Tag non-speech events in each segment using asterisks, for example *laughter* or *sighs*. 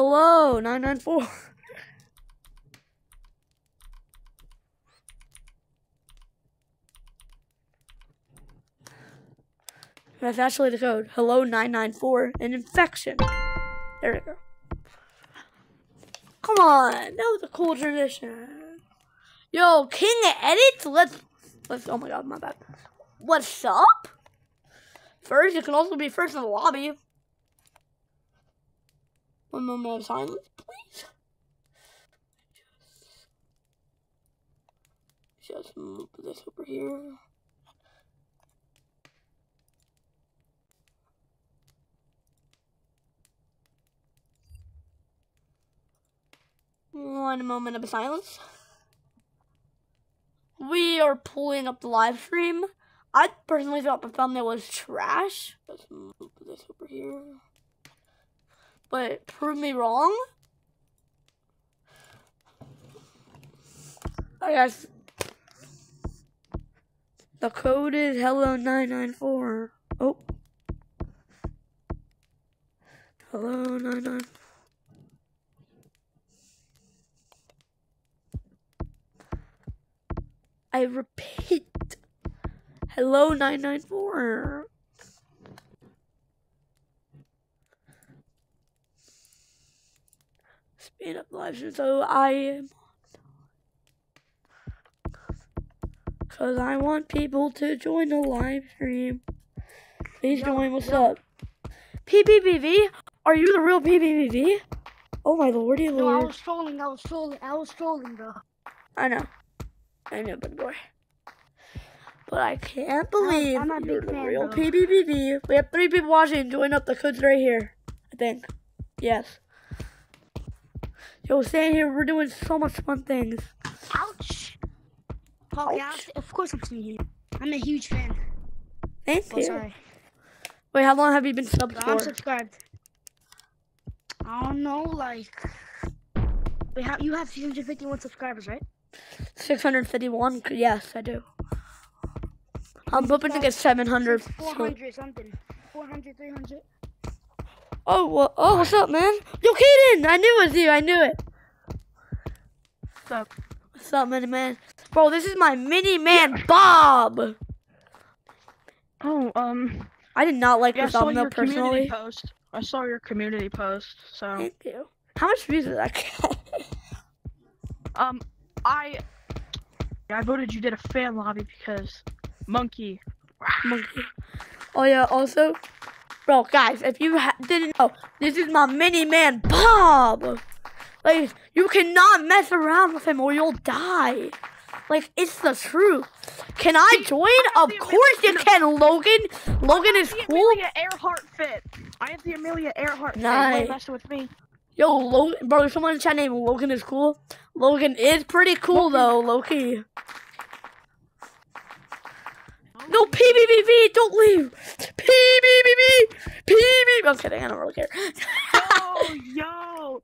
Hello, 994. That's actually the code. Hello 994, an infection. There we go. Come on, that was a cool tradition. Yo, King Edit, let's, let's, oh my god, my bad. What's up? First, you can also be first in the lobby. One moment of silence, please. Just, move this over here. One moment of silence. We are pulling up the live stream. I personally thought the thumbnail was trash. Let's move this over here. But prove me wrong? I guess The code is hello994. Oh. Hello994. I repeat. Hello994. in a stream. So I am. Because I want people to join the live stream. Please join. What's up? PPPV? Are you the real PPPV? Oh my lordy no, lord. No, I was trolling. I was trolling. I was trolling, bro. I know. I know, but boy. But I can't believe I'm, I'm you're the fan, real pbbb We have three people watching. Join up the codes right here. I think. Yes. Yo, staying here. We're doing so much fun things. Ouch. Oh, yeah, of course I'm seeing you. I'm a huge fan. Thank Oh, you. sorry. Wait, how long have you been subbed But I'm for? subscribed. I don't know, like. We have you have 651 subscribers, right? 651? Yes, I do. I'm hoping to get 700. so- 400 something. 400, 300. Oh, well, oh, what's up, man? Yo, Kaden! I knew it was you. I knew it. What's up? What's up, mini man? Bro, this is my mini man, Bob. Oh, um, I did not like yeah, I this saw thumbnail your community personally. post. I saw your community post. So, Thank you. How much views did that get? *laughs* um, I, I voted you did a fan lobby because monkey. Monkey. Oh yeah. Also, bro, guys, if you ha- didn't know, this is my mini man, Bob. Like, you cannot mess around with him or you'll die. Like, it's the truth. Can I join? have Of course you can, Logan. Logan is the cool. Amelia Earhart fit. I have the Amelia Earhart fit. Nice. With me. Yo, Logan, bro, there's someone in chat named Logan is cool. Logan is pretty cool though, Loki. No, PBBV, don't leave. PBBV, PBB. I'm kidding, I don't really care. Oh, *laughs* yo.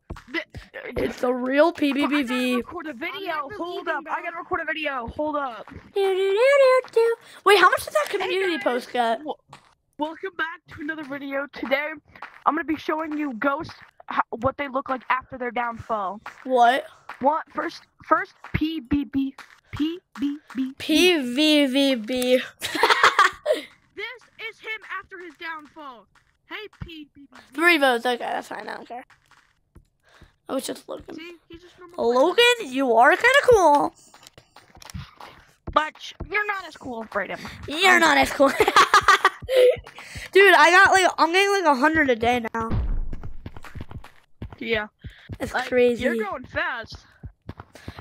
It's the real I gotta PBBV. record a video. Hold up. I gotta record a video. Hold up. Wait, how much did that community guys. post get? Welcome back to another video. Today, I'm gonna be showing you ghosts, ho- what they look like after their downfall. What? What first? First, PBB, PBB. PVVB. *laughs* This is him after his downfall. Hey, PBB. Three votes. Okay, that's fine. I don't care. I was just looking. See, he's just. Logan, you are kind of cool. but you're not as cool as Braydon. You're not as cool. *laughs* Dude, I got like I'm getting like a hundred a day now. Yeah, It's like, crazy. You're going fast.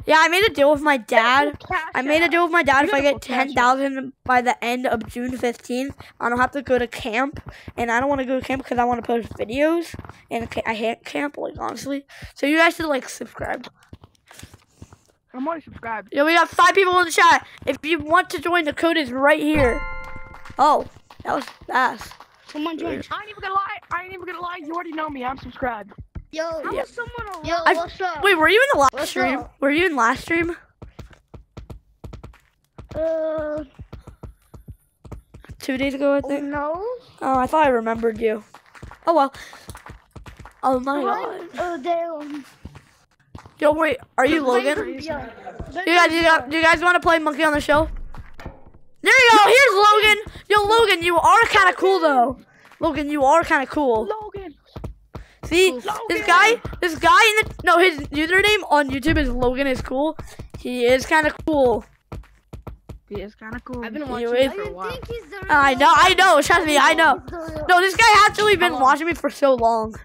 Yeah, I made a deal with my dad. I made a deal with my dad. If I get put cash ten thousand by the end of June fifteenth, I don't have to go to camp. And I don't want to go to camp because I want to post videos. And ca- I hate camp, like honestly. So you guys should like subscribe. I'm already subscribed. Yeah, we got five people in the chat. If you want to join, the code is right here. Oh, that was fast. Someone joined. I ain't even gonna lie. I ain't even gonna lie. You already know me. I'm subscribed. Yo, Yeah. was someone Yo, I- what's up? Wait, were you in the last What's stream? up? Were you in last stream? Uh, Two days ago, I oh, think. no. Oh, I thought I remembered you. Oh well. Oh my god. Uh, damn. Yo, wait, are you Logan? Yeah. You guys, you guys, do you guys want to play Monkey on the Show? There you go. Here's Logan. Yo, Logan, you are kind of cool though. Logan, you are kind of cool. Logan. See, this guy, this guy in the no, his username on YouTube is Logan is cool. He is kind of cool. He is kind of cool. I've been watching is- him for a while. think he's the I know, I know. Trust me, I know. know. No, this guy actually been watching me for so long.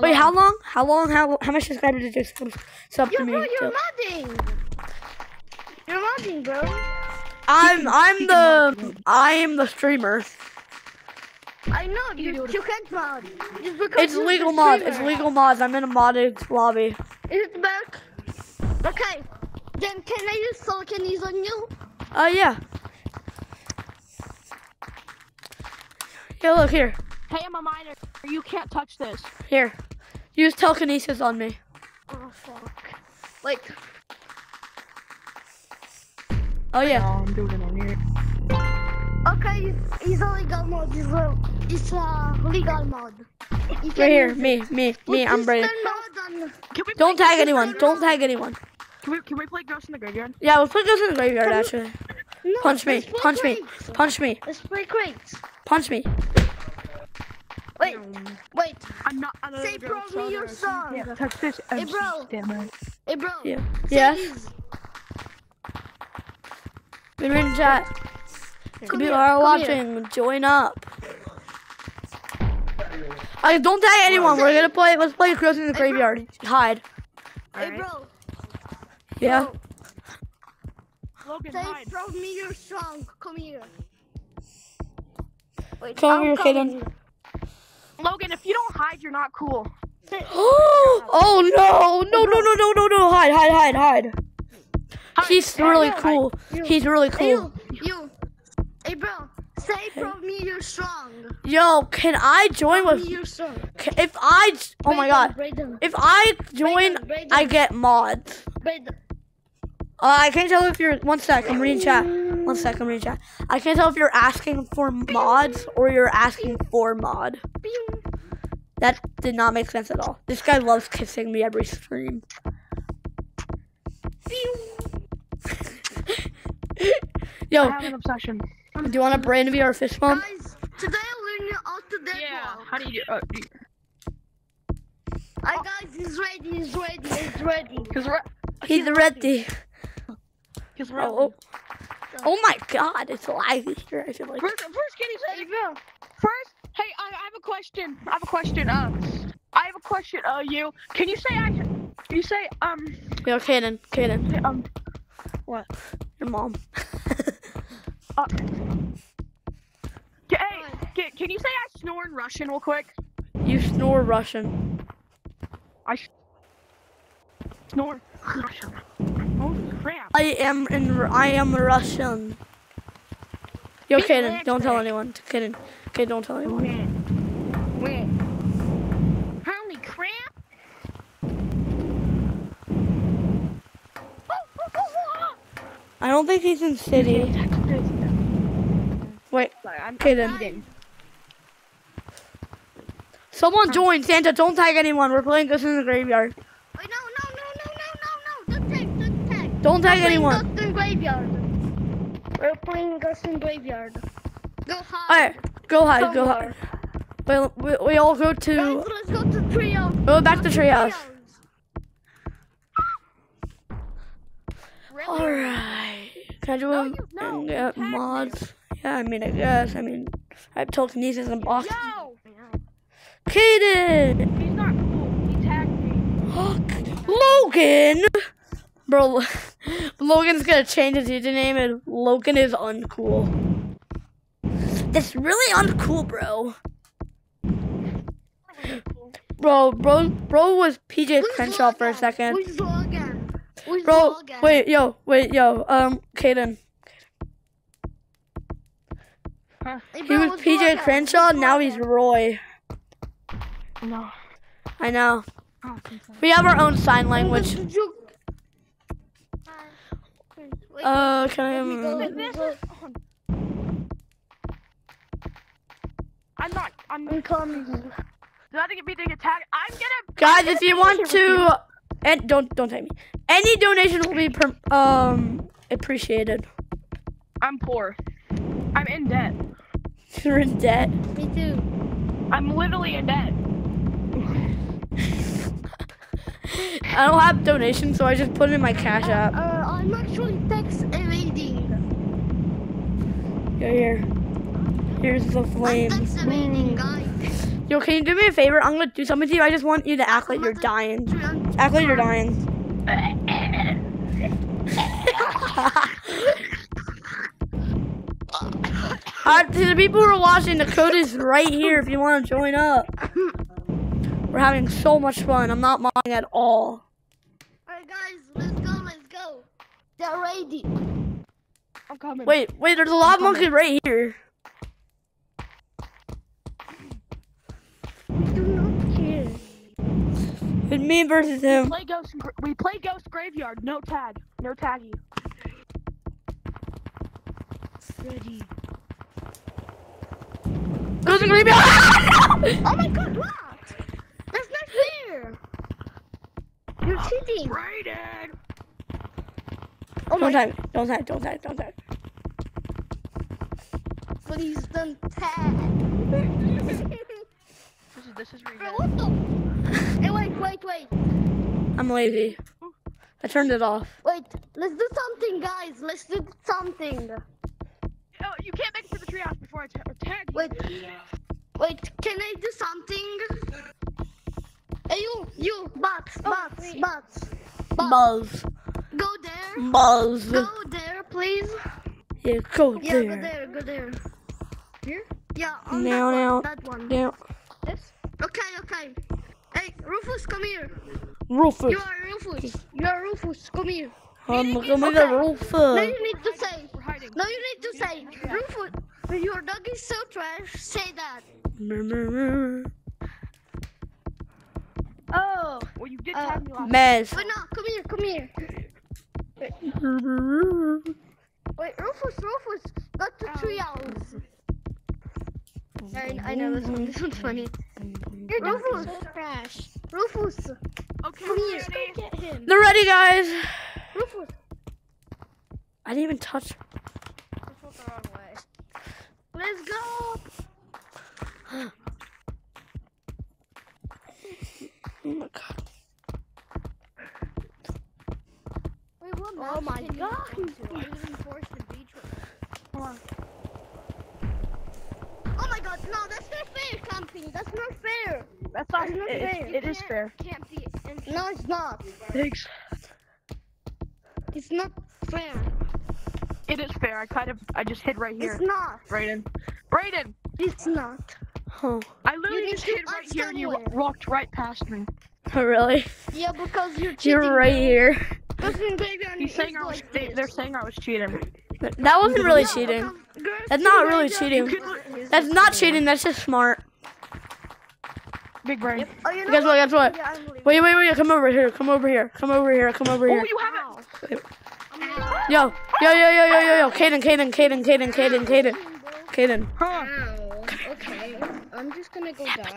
Wait, how long? How long? How how much subscribers did you sub, sub Yo, to me? bro, you're Joe? modding. You're modding, bro. I'm I'm the I am the streamer. I know you, you can't mod. It's because It's legal mod, mods. It's legal mods. I'm in a modded lobby. Is it back? Okay. Then can I use telekinesis on you? Uh yeah. Yeah, look here. Hey, I'm a minor. You can't touch this. Here. Use telekinesis on me. Oh fuck. Wait. Oh yeah. I'm doing it on here. Okay, it's, it's a legal mod. It's a, it's a legal mod. You can Right here. Me, me, me. I'm just Braydon. turn mod Can we Don't tag anyone. Don't tag anyone. Can we, can we play Ghost in the Graveyard? Yeah, we'll play this in the graveyard actually. No, Punch me. let's play Punch me. Punch me. Let's play crates. Punch me. Wait, wait. I'm not. I'm Say gonna pro go me your song. Yeah, touch this. Oh, hey, MC bro. Stammer. Hey, bro. Yeah. Say Yeah. these. We're in chat. If Come you here, are come here. watching, join up. I don't tag anyone. We're gonna play. Let's play Crows in the Hey, bro. Graveyard. Hide. Hey, Alright. bro. Yeah. Bro, Logan, Say hide. pro me your song. Come here. Wait, Come I'm here, coming. Kaden. Logan, if you don't hide, you're not cool. Say- *gasps* oh no! No! No! No! No! No! No! Hide! Hide! Hide! Hide! Hide. He's really cool. He's really Hey, cool. you, you. Hey, bro. Say pro me you're strong. Yo, can I join Pro with? me your song. ca- If I, j- oh my god, Braydon, if I join, Braydon, Braydon, I get mods. Braydon. Uh, I can't tell if you're. One sec, I'm reading chat. One sec, I'm reading chat. I can't tell if you're asking for mods or you're asking for mod. That did not make sense at all. This guy loves kissing me every stream. Pew. *laughs* I Yo, have an obsession. Do you want to brand me our fish mom? Guys, today I'll learn you how to dead Yeah. walk. How do you do? Uh, do- Alright, guys, he's ready, he's ready, he's ready. Cause we're. He's ready. Cause we're. Oh, oh. Oh my god, it's laggy here. I feel like. First, first, can you say? Hey, bro. First, hey, I, I have a question. I have a question. Uh, I have a question. Uh, you can you say I? Can you say um Yo, Kaden, Kaden, um what? your mom. *laughs* uh? Hey, can, can you say I snore in Russian real quick? you snore Russian. I snore Russian. Holy crap! I am in. I am Russian. Yo, Kaden, don't tell anyone. Kaden, okay, don't tell anyone. Wait. Holy crap! I don't think he's in city. Wait, I'm Kaden. eating. Someone join Santa. Don't tag anyone. We're playing Ghost in the Graveyard. Wait, no, no, no, no, no, no, no. Don't tag, don't tag. Don't tag We're anyone. Ghost in Graveyard. We're playing Ghost in the Graveyard. Go hide. Alright, go hide. Go hide. Somewhere. Wait, we, we all go Guys, to. let's go to treehouse. Go back to treehouse. Really? Alright. Can I do No, a, you- no, and you get me. mods? Yeah, I mean, I guess. I mean, I have telekinesis and Boston. Yo! Kaden! He's not cool. He tagged me. Logan! Bro, *laughs* Logan's gonna change his username and Logan is uncool. That's really uncool, bro. Bro, bro, bro was PJ Crenshaw for a second. Who's Logan? Who's Bro, Logan? wait, yo, wait, yo, um, Kaden. Hey, He was PJ Crenshaw, now he's Roy. No. I know. I so. We have our own sign language. Wait, Uh, can I, let me go, um, let me go. I'm not. I'm. Coming. Did I get me to get tagged? I'm gonna. Guys, if you want to, and don't don't tag me. Any donation will be per, um appreciated. I'm poor. I'm in debt. *laughs* You're in debt. Me too. I'm literally in debt. I don't have donations, so I just put it in my cash app. Uh, I'm actually text evading. Here, here. Here's the I'm flames. text evading, guys. Yo, can you do me a favor? I'm gonna do something to you. I just want you to act like you're dying. Act like you're dying. *laughs* *laughs* Uh, to the people who are watching, the code is right here if you want to join up. We're having so much fun. I'm not modding at all. Alright, guys, let's go, let's go. They're ready. I'm coming. Wait, wait, there's a lot of monkeys right here. Do not care. It's me versus him. Play ghost. We play ghost graveyard. No tag. No taggy. Ready. Goes in graveyard. Oh my god, what? That's not fair. You're cheating. Braydon. Oh my Don't tag, don't tag, don't tag, don't tag. Please don't tag. *laughs* This is this is Bro, Regan. what the? Hey, wait, wait, wait. I'm lazy. I turned it off. Wait, let's do something, guys. Let's do something. Oh, you can't make it to the treehouse before I ta- tag you. Wait, wait, can I do something? Hey, you, you, bots, oh, bots, bots. Bots. Buzz. Go there. Buzz. Go there, please. Yeah, go Yeah, go there. there, go there. Here? Yeah, on Now, that now. one. That one. Now, This? Okay, okay. Hey, Rufus, come here. Rufus. You are Rufus. You are Rufus. Come here. Um, come with the Now Rufus. you need to say. We're hiding. Now you need to say, Rufus, your dog is so trash. Say that. Oh, Well, you did Uh, tag me last. Mez. Wait, no, come here, come here. Wait, Rufus, Rufus, go to three hours. I, I know this one. This one's funny. your dog is Rufus. so trash. Rufus, Okay, Come here. Let's go get him. They're ready, guys. Rufus. I didn't even touch. Let's the wrong way. Let's go. Oh my god. Wait, what Oh maps my can you God. go to? I live in Forest Beach. Oh my god, no, that's not fair, camping. That's not fair. That's not. It's not It, fair. it, it is fair. Can't be in No, it's not. Thanks. It's not fair. It is fair. I kind of. I just hid right here. It's not. Braydon. Braydon. It's not. Huh. I literally need just to hid right here and you understand walked right past me. Oh, really? Yeah, because you're cheating. You're right bro. here. Because in He's saying I was. like They, they're saying I was cheating. That wasn't really cheating. That's not really cheating. That's not cheating. That's just smart. Big brain. Oh, you know Guess what? Guess what? Yeah, Wait, wait, wait. Come over here. Come over here. Come over here. Come over Oh, here. you have it. Yo, yo, yo, yo, yo, yo, yo. Caden, Caden, Caden, Caden, Caden, Caden. Caden. Huh. Okay. I'm just gonna go die.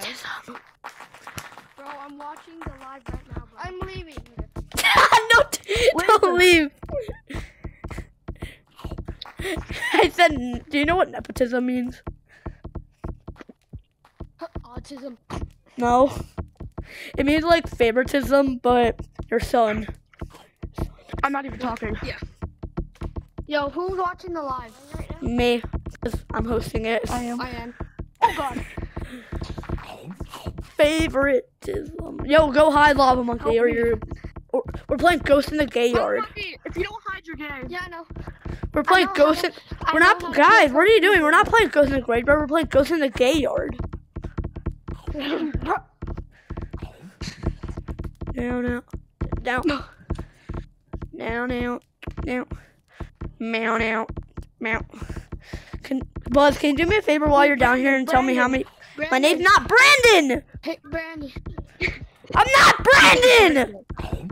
Bro, I'm watching the live right now. Bro. I'm leaving. *laughs* no, don't leave. *laughs* I said, do you know what nepotism means? Autism. No. It means like favoritism, but your son. I'm not even talking. Yeah. Yo, who's watching the live right now? Me. 'cause I'm hosting it. I am. I am. Oh God. Favoritism. Yo, go hide lava monkey or you're. Or, we're playing Ghost in the Gay Yard. Monkey, If you don't hide your game. Yeah, I know. We're playing know Ghost in. I We're not. Guys, what are you doing? We're not playing Ghost in the Graveyard. We're playing Ghost in the Gay Yard. *laughs* Down, down, down, down, down, down, meow, meow, meow. Can Buzz, can you do me a favor while you're down here and tell me how many? My name's not Brandon. Hey, Brandy. I'm not Brandon. *laughs*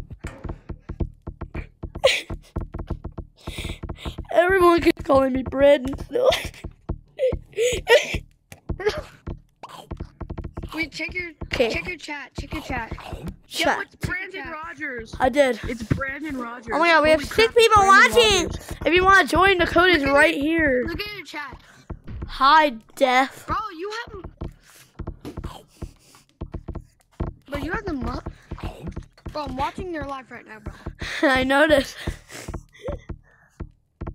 *laughs* Everyone keeps calling me Brandon still. Wait, check your Okay. check your chat. Check your chat. Yo, Chat. it's Brandon Rogers. I did. It's Brandon Rogers. Oh my god, we have Holy six crap, people Brandon watching. Rogers. If you want to join, the code is Look at right here. Look at your chat, Hi, Death. bro. You have. Bro, you have the Bro, I'm watching your live right now, bro. *laughs* I noticed.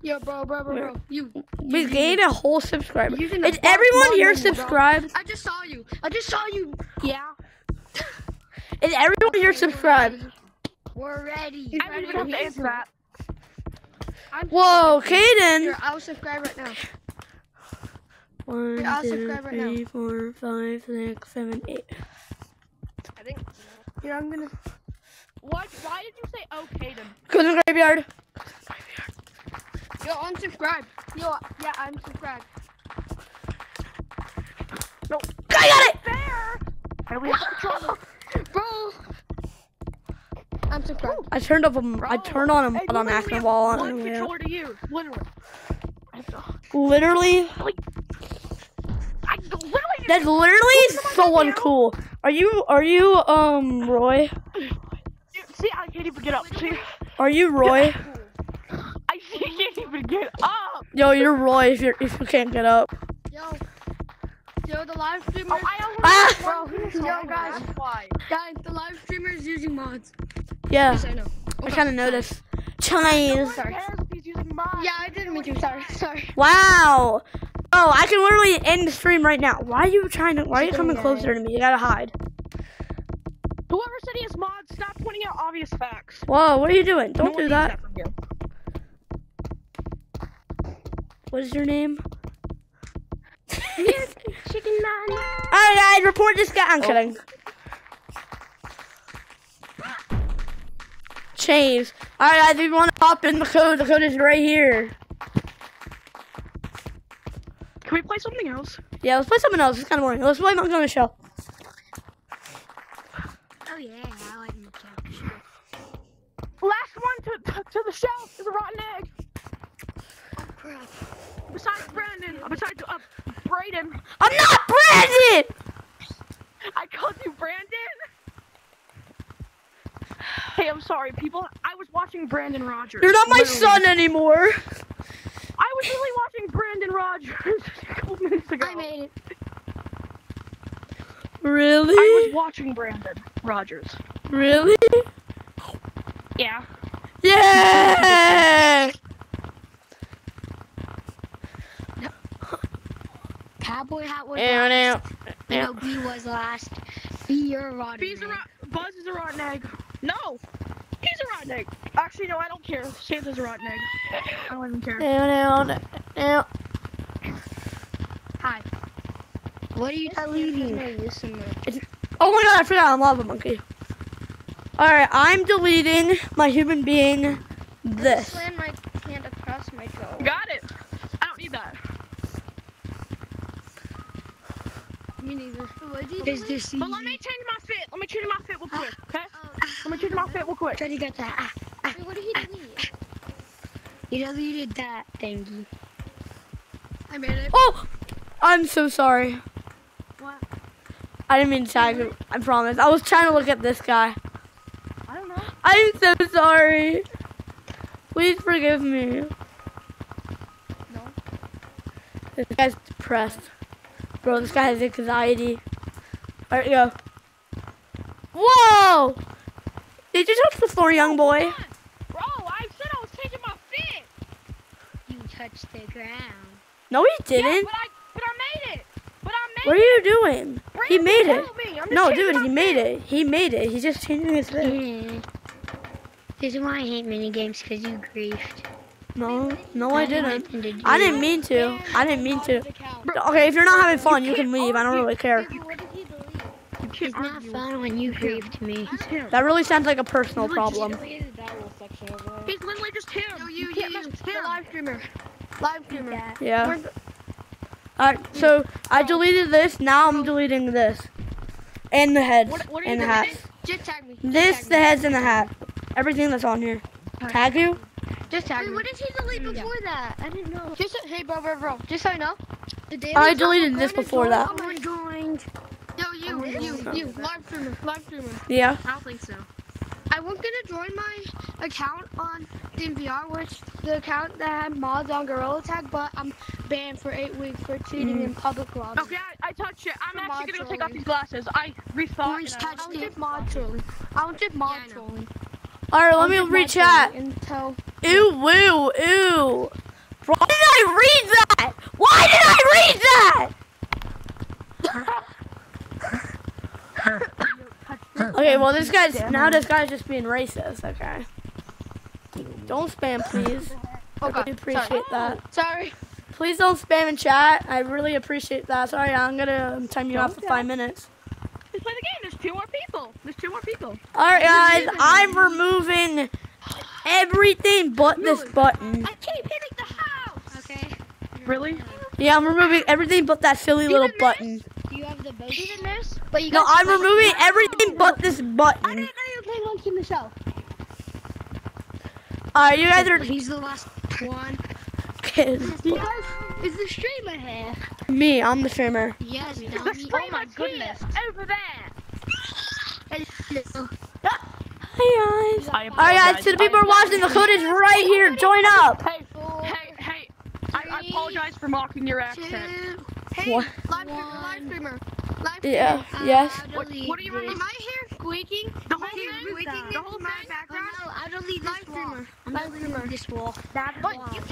Yo, bro, bro, bro, bro. You. We gained a whole subscriber. Is everyone here mode, bro. subscribed? I just saw you. I just saw you. Yeah. *laughs* Is everyone here subscribed? We're ready. I don't even have to answer that. I'm Whoa, Here, Caden. I'll subscribe right now. One, I'll two, subscribe right now. three, four, five, six, seven, eight. I think. Here, I'm gonna. What? Why did you say oh, Caden? Go to the graveyard. Yo, unsubscribe. Yo, yeah, I'm subscribed. No. I got it. Fair. Do we have control? *laughs* Bro. I'm subscribed. I turned up. A, I turned on a Hey, mod on accident we have while One on way controller to use. Literally. Literally, I literally. that's literally so uncool. Are you? Are you? Um, Roy? See, I can't even get up. See, Are you Roy? *laughs* I can't even get up. Yo, you're Roy. If you if you can't get up. Yo. Yo, the live streamer. Oh, I only Ah! have one Bro, controller, yo, guys. Why. Guys, the live streamer is using mods. Yeah, Yes, I know. I kind of noticed. Chinese. Sorry. Who cares if he's using mine? Yeah, I didn't mean to. Sorry, sorry. Wow. Oh, I can literally end the stream right now. Why are you trying to? Why are you coming closer to me? You gotta hide. Whoever said he has mods, stop pointing out obvious facts. Whoa, what are you doing? Don't one do needs that. from you. What is your name? Chicken man. *laughs* Alright, guys, report this guy. I'm oh. kidding. Chains. Alright, guys, if you want to hop in the code, the code is right here. Can we play something else? Yeah, let's play something else. It's kind of boring. Let's play Monkey on the Show. Oh yeah, I like my Last one to, to, to the shelf is a rotten egg. Oh crap. Besides Brandon, uh, besides uh, Braydon, I'm not Brandon! I called you Brandon. Hey, I'm sorry, people. I was watching Brandon Rogers. You're not my Literally. son anymore. I was really watching Brandon Rogers *laughs* a couple minutes ago. I made it. Really? I was watching Brandon Rogers. Really? Yeah. Yeah! Cowboy hat was Ew, last. ew, ew. No, B was last. B, you're a rotten B's a egg. rot- Buzz is a rotten egg. No, he's a rotten egg. Actually, no, I don't care. Santa's a rotten egg. I don't even care. Ew, ew, ew. Hi. What are you deleting? Oh my god, I forgot I'm Lava Monkey. Alright, I'm deleting my human being this. Slam my hand across my jaw. Got it. I don't need that. Me neither. Is this But let me change my fit. Let me change my fit real quick, okay? Let me change my fit real quick. Try to get that. Ah, ah. what did he delete? He deleted that thingy. I made it. Oh! I'm so sorry. What? I didn't mean to tag you. I promise. I was trying to look at this guy. I don't know. I'm so sorry. Please forgive me. No. This guy's depressed. Bro, this guy has anxiety. Alright, go. Whoa! Did you touch the floor, young boy? Bro, I said I was changing my fit. You touched the ground. No, he didn't. Yeah, but I, but I made it. But I made What are it. you doing? He made it. help me. I'm just No, dude, my he made it. He made it. He's just changing his fit. Yeah. This is why I hate mini games because you griefed. No, no, I didn't. I didn't mean to. I didn't mean to. Okay, if you're not having fun, you can leave. I don't oh, really care. You It's can't fun when you griefed me. That really sounds like a personal problem. He's literally just him. No, you, you, can't you, mess with the him. live streamer. Live streamer. Yeah. Alright, so I deleted this. Now I'm deleting this. And the heads. What- what are you and the hats. Just tag me. This, the heads, and the hat. Everything that's on here. Tag you? Just tag me. What did he delete Yeah. before that? I didn't know. Just hey, bro, bro, bro. Just so you know, I deleted this before that. Someone joined. Yo, you oh, You, you, you, live streamer, live streamer. Yeah. I don't think so. I was gonna join my account on DMVR, which the account that had mods on Gorilla Tag, but I'm banned for eight weeks for cheating mm-hmm. in public lobby. Okay, I, I touched it. I'm For actually gonna go take off these glasses. I rethought. Orange and I- touched it. mod trolling. I was just mod I know. trolling. All right, I let me just read mod chat. trolling Until Ew, woo, ew. Why did I read that? Why did I read that? okay, well this guy's now this guy's just being racist. Okay. Don't spam, please. I really appreciate that. sorry. Please don't spam in chat. I really appreciate that. Sorry, I'm gonna um, time you off for five minutes. Let's play the game. There's two more people. There's two more people. All right, guys, I'm removing everything but this button. I keep hitting the house. Okay. Really? Yeah, I'm removing everything but that silly little button. Do you have the boat? Even this? But you No, I'm removing everything but this button. I button. didn't know you were playing Monkey in the Show. Alright, you guys are He's the last one. Kids. *laughs* Is the streamer here? Me, I'm the streamer. Yes, The dummy. streamer's here, over there. Hi guys. Alright guys, to the people who are watching, the code is right here. Join up. Hey, hey, hey. I, I apologize for mocking your accent. Hey, What? live streamer, live streamer. Live Yeah, streamer. Uh, yes. What, what do you mean? Am I here squeaking? The whole Am I thing? squeaking The in whole my thing? background? I delete Live this wall. streamer. I'm Live deleting streamer. this wall. But you,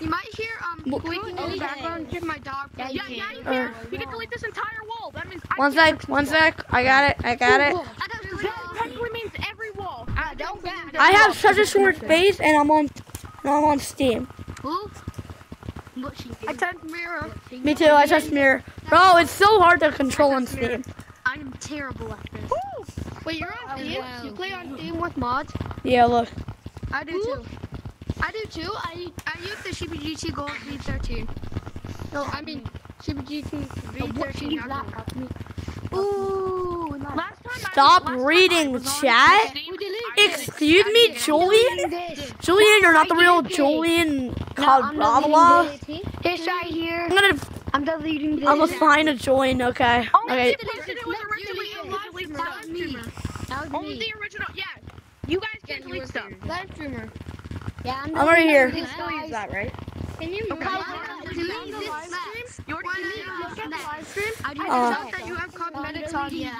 you might hear um Well- squeaking in the background. Give my dog. Yeah, you Yeah, yeah, you can. can. You can delete this entire wall. That means I One can't sec, one sec. I got it, I got it. I That technically means every wall. I don't I have such a short face and I'm on and I'm on Steam. Who? What she I touched mirror. Me too, I touched mirror. Bro, it's so hard to control on Steam. I'm terrible at this. Wait, you're on Oh, wow. You play on Steam with mods? Yeah, look. I do too. I do too. I I use the ShibaGT Gold V13. No, I mean ShibaGT V13. Not Ooh. Last time Stop last reading was on chat. Steam, We deleted I did. Excuse me, Julian? this. Julian, you're not the real deleted it. Julian I'm Caldabla. deleting this. This right here. I'm gonna I'm deleting this. I'm gonna find a join, okay. Only Okay. the person that you originally deleted in it. live streamer. That was me. That was Only the original. Yeah. You guys can you delete were stuff. Live streamer. Yeah, I'm already here. This guy. that, right? Can you Okay. delete this stream? You already When deleted I look it. at the live stream, I Uh, can tell that you have cosmetics on. Yeah.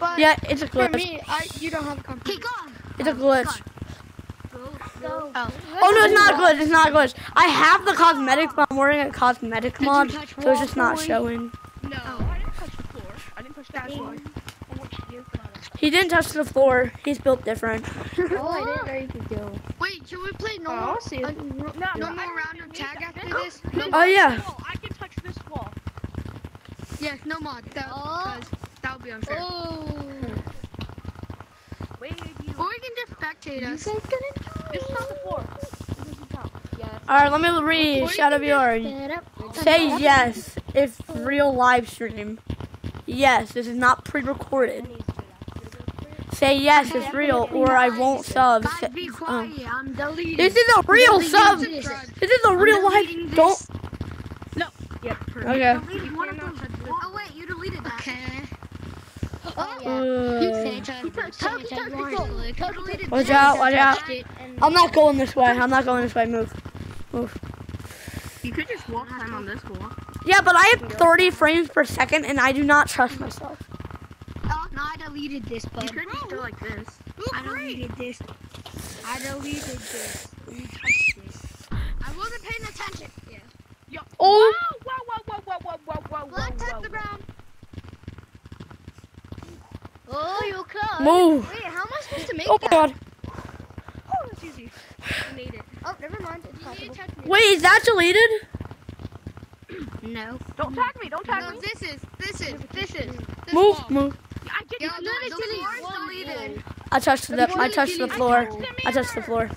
But Yeah, it's a for glitch. me, I you don't have cosmetics. Kick off. It's a glitch. Go. Oh no, it's not a glitch. It's not a glitch. I have the cosmetics, but I'm wearing a cosmetic mod, so it's just not showing. No, I didn't touch the floor. I didn't touch that floor. He didn't touch the floor. He's built different. *laughs* Oh, I didn't know you could go. Wait, should we play no Oh, more? I'll see. uh, No, no no, more round of tag that. after No, this? no, Oh, yeah. wall. I can touch this wall. Yes, no mod. That, Oh. that would be unfair. Oh. Wait, you. Or we can just spectate us. This is not the floor. This is the top. All right, let me read Shadow VR. Say yes if real live stream. Yes, this is not pre-recorded. Say yes, it's real, or I won't sub. Be um, quiet. I'm deleting. this is a real sub. this. This is a real life. Don't. No. Yep. Okay. Deleting one of those. Oh wait, you deleted that. Okay. Oh yeah. Uh, watch out! Watch out! I'm not going this way. I'm not going this way. Move. Move. You could just walk time on this wall. Yeah, but I have 30 frames per second, and I do not trust myself. Oh, no, I deleted this, You but could just go like this. Oh, I deleted this. I deleted this. You touched this. I wasn't paying attention. Yeah. Yo. Oh. Whoa, whoa, whoa, whoa, whoa, whoa, whoa, whoa, Let's whoa, touch the whoa. ground. Oh, you close. Move. Wait, how am I supposed to make Oh my that? god. Oh, that's easy. I made it. Oh, never mind. It's possible. Wait, is that deleted? No. Don't tag me. Don't tag No, me. this is, this is, this is. This Move, wall. move. I did Yo, not no, do the it. floor is deleted. I touched the. I touched the floor. I touched the floor.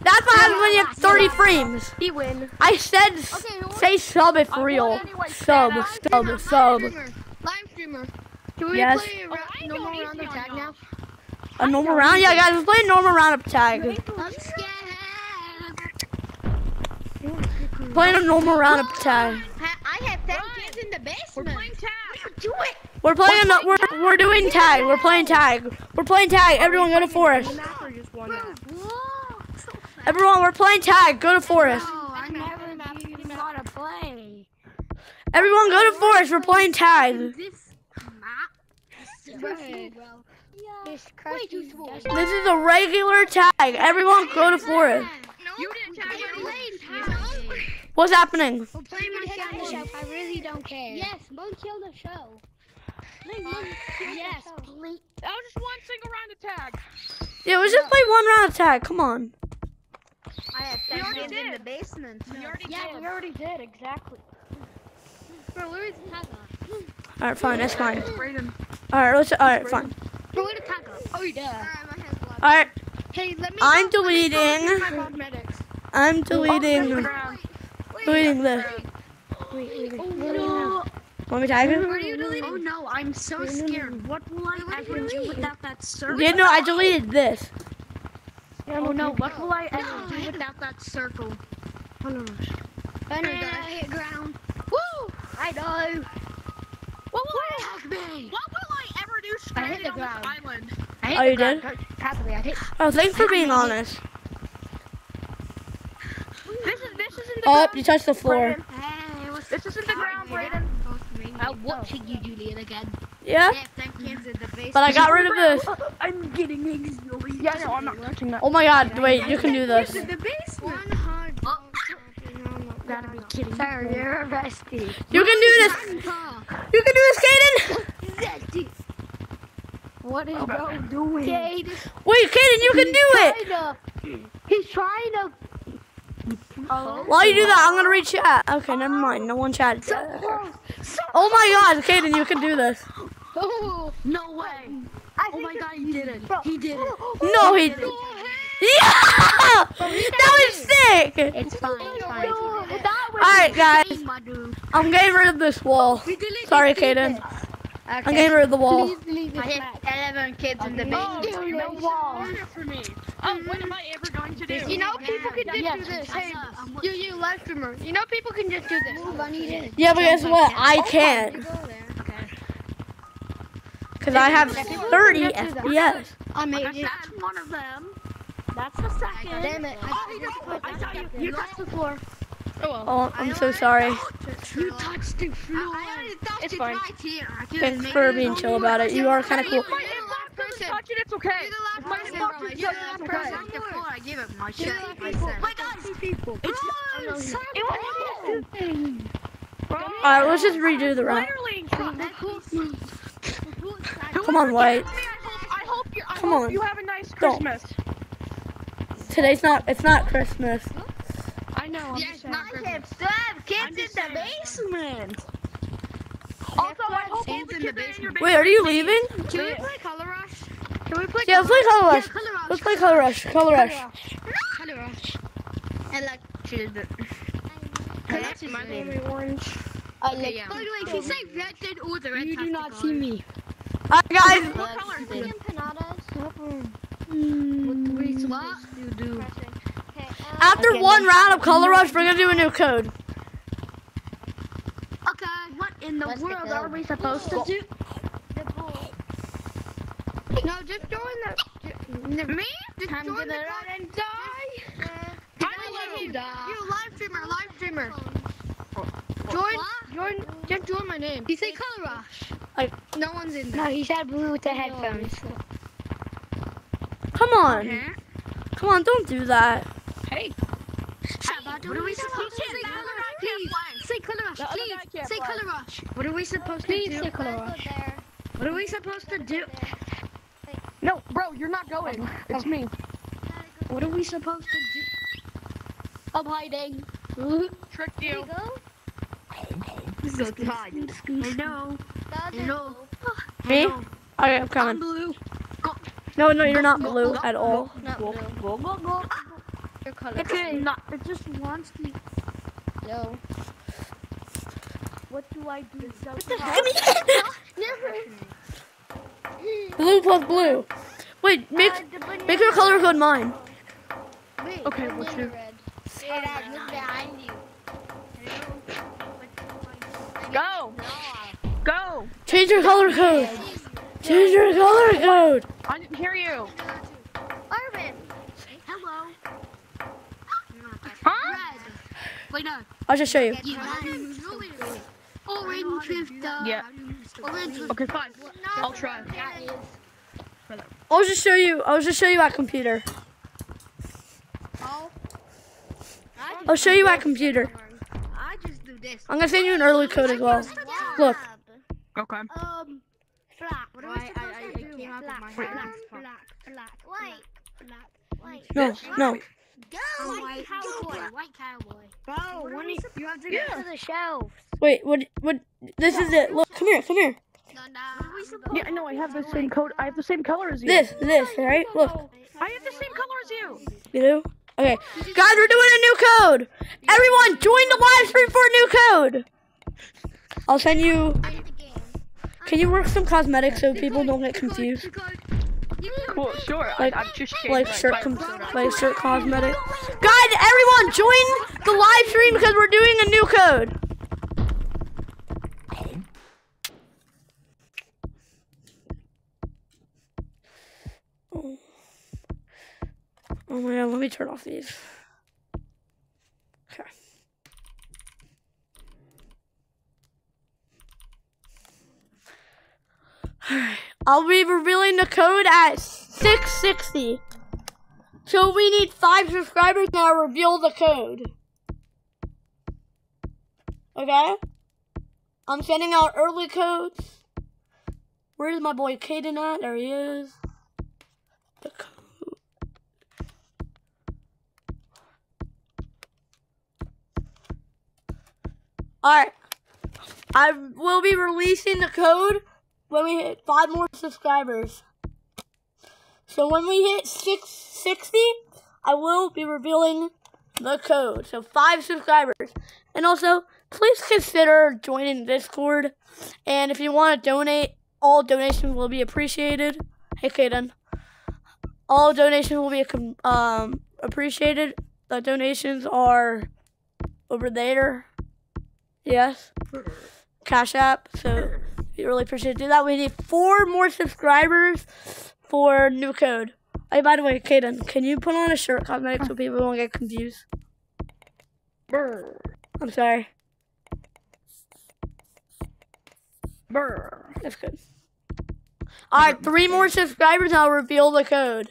That's what happens when you have 30 frames. He win. I said s- Okay, who say sub if I real. anyway, Sub, fat sub, Live sub. streamer. Live streamer. Can we Yes. play a Oh, ra- I ain't no more going round of tag now? A normal round? Yeah, guys, let's play a normal round of tag. I'm scared. We're playing a normal round of tag. I have ten kids in the We're playing tag. We're playing. We're we're doing tag. We're playing tag. We're playing tag. Everyone go to forest. Map or just one map? Whoa. So fast. Everyone, we're playing tag. Go to forest. I I never never knew knew how to play. Everyone go to forest. We're playing tag. this map. Right. This crunchy. This is a regular tag. Everyone go to forest. What's happening? We'll play my Take the show. show. I really don't care. Yes, don't kill um, the show. Yes, please. That was just one single round of tag. Yeah, let's just play one round of tag. Come on. I have We already kids in did. the basement. You already Yeah, did. we already did, exactly. Bro, where is the tag on? All right, fine. That's fine. All right, let's. All right, fine. Bro, where the tag on? Oh, yeah. Alright, my hand's blocked. All right, Hey, let me I'm go- let me go deleting. my. I'm oh, That's the deleting. ground. Deleting this. Oh, no. Want me to tag it? Are you deleting? Oh no, I'm so scared. What will I Wait, ever do you do mean? without that circle? Yeah, no, I deleted this. Oh no, what will I No, ever do without that circle? Oh my god, I hit ground. Woo! I know. What will I, Tag me! what will I ever do stranded the on this island? I hit Oh, the you did? ground. I hit. Oh, thanks for being honest. This is this isn't the Oh, ground. you touched the floor. Braydon. Hey, what's This isn't the ground, Braydon. I'll watching you, Julian, again. Yeah, Yeah, them kids in the basement. but I got rid of this. *laughs* I'm getting exhausted. Yeah, no, I'm not touching that. Oh my God! Wait, you can do this. the basement. One hard. Oh. Gotta be kidding. Sir, you're arrested. You can do this. You can do this, Kaden. What is bro doing? Wait, Kaden, you can do it. to. He's trying to. While you do that, I'm gonna read chat. Okay, never mind. No one chatted. Oh my God, Kaden, you can do this. Oh. No way. Oh my god, he did it. He did it. No, he. Did Yeah! That was sick. It's fine. It's fine. All right, guys, I'm getting rid of this wall. Sorry, Kaden. I'm getting rid of the wall. I hit 11 kids in the Oh, basement. you makes it harder for me. Oh, what am I ever going to do? You know, people can just Yes, do this. Hey, you, you live streamer. You know, people can just do this. Move, I need it. Yeah, but guess what? I can't. You. Okay. Because I have 30 FPS. I made it. That's one of them. That's the second. Damn it. Oh, he just put, I saw you. You touched the floor. Oh, oh, I'm so sorry. You touched the floor. I already touched It's it fine. right here. I Thanks made for being chill about it. You are kind of cool. If my inbox doesn't touch it's okay. You're the If last my person, bro. You're the last person. okay. The floor, I give it my shit. You're the I people. said. Wait, guys, people. It's It's it was All right, let's just redo the round. Come on, White. I hope, you. Come on. you have a nice Don't. Christmas. Today's not. It's not Christmas. I know. I'm Yeah, just it's saying. not Christmas. still have kids in the basement. Also, I hope all Kids the in the kids in your basement. Wait, are you leaving? Can we play Color Rush? Can we play Yeah, let's play Color Rush. Color Rush. Let's play Color Rush. Color Rush. Color Rush. And like children. That's my name. orange. Okay, yeah. By the way, if you say red, then all the red You do not see me. All right, guys. What color is it? What we supposed to do? After Okay, one round of Color Rush, we're gonna do a new code. Okay. What in the Let's world get are we supposed to do? No, just join the. Me? Just I'm join gonna the run and die. I let him die. You live streamer, live streamer. Join, join, just join my name. You say Color Rush. Like- no one's in there. No, he said blue with the headphones. Come on. Okay. Come on, don't do that. Hey. What are we supposed to say? Color please. Say Color Rush, The other guy please. Say. Color Rush. What are we supposed to do? What are we supposed to do? No, bro, you're not going. It's me. What are we supposed to do? I'm hiding. Tricked you. So tired. I know. No. Me? Okay, I'm I'm coming. blue. No, no, you're not blue at all. Not blue. Color. It's not. It just wants to. No. What do I do? What the heck? *laughs* Never. Blue plus blue. Wait, make uh, make your color code mine. Wait, Okay, banana what's your- red. Hey, Dad, look behind you. Go. Go. Change your color code. Change your color code. I didn't hear you. Urban. Hello. Huh? Red. Wait, no. I'll just show you. Yeah. Orange is the. Yeah. Orange is Okay, fine. I'll try. I'll just show you. I'll just show you my computer. Oh. I'll show you my computer. I just do this. I'm gonna send you an early code as well. Look. Okay. Um. Black. What I- am I supposed I- I to do? came up with Black. Black. Black. Black. White. Black. White. No, no. Go. White cowboy. White cowboy. Bro, when you, you have to Yeah. get to the shelf. Wait, what? What? This is it. Look, come here, come here. No, no. Yeah, I know. I have the same code. I have the same color as you. This, this, right? Look, I have the same color as you. you do. Okay, guys, we're doing a new code. Everyone, join the live stream for a new code. I'll send you. Can you work some cosmetics so people don't get confused? Cool. Sure. Like- I, I just Like shirt, like shirt cosmetic. Guys, everyone, join the live stream because we're doing a new code. Oh. Oh my god, let me turn off these. Okay. Alright. *sighs* I'll be revealing the code at 660. So we need five subscribers now reveal the code. Okay? I'm sending out early codes. Where's my boy Caden at? There he is. The code. Alright. I will be releasing the code when we hit five more subscribers. So when we hit 660, I will be revealing the code. So five subscribers. And also, please consider joining Discord. And if you want to donate, all donations will be appreciated. Hey, Kaden. All donations will be um, appreciated. The donations are over there. Yes. Cash App. So we really appreciate it. Do that. We need four more subscribers for new code. Hey, by the way, Kaden, can you put on a shirt cosmetic so people don't get confused? Brr. I'm sorry. Brr. That's good. Alright, three more subscribers and I'll reveal the code.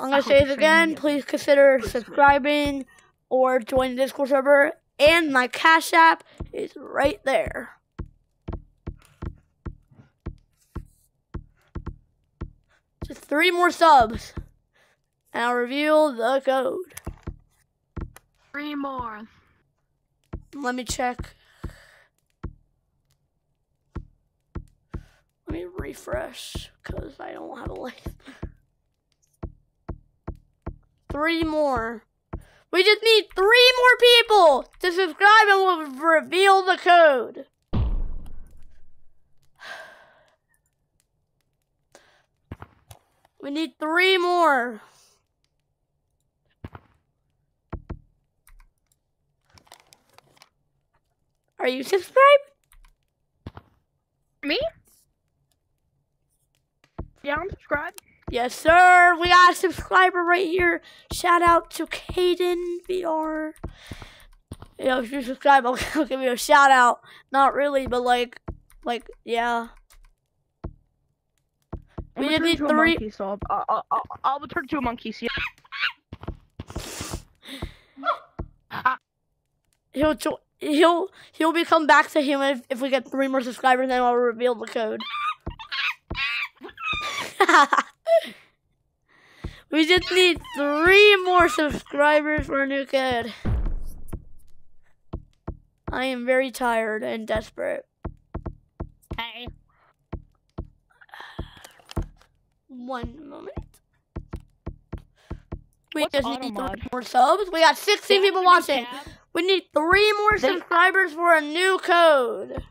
I'm gonna say it again. Please consider subscribing or join the Discord server. And my Cash App is right there. Just three more subs. And I'll reveal the code. Three more. Let me check. Let me refresh because I don't have a life. Three more. We just need three more people to subscribe and we'll reveal the code. We need three more. Are you subscribed? Me? Yeah, I'm subscribed. Yes, sir. We got a subscriber right here. Shout out to Caden VR. You know, if you subscribe, *laughs* I'll, I'll give you a shout out. Not really, but like, like, yeah. We need three- Monkey, so I'll, I'll, I'll, I'll turn to a monkey. See. He'll he'll he'll become back to human if, if we get three more subscribers. Then I'll reveal the code. *laughs* we just need three more subscribers for a new code. I am very tired and desperate. Hey. One moment. We What's just need three more subs. We got 16 people watching. We need three more They- subscribers for a new code.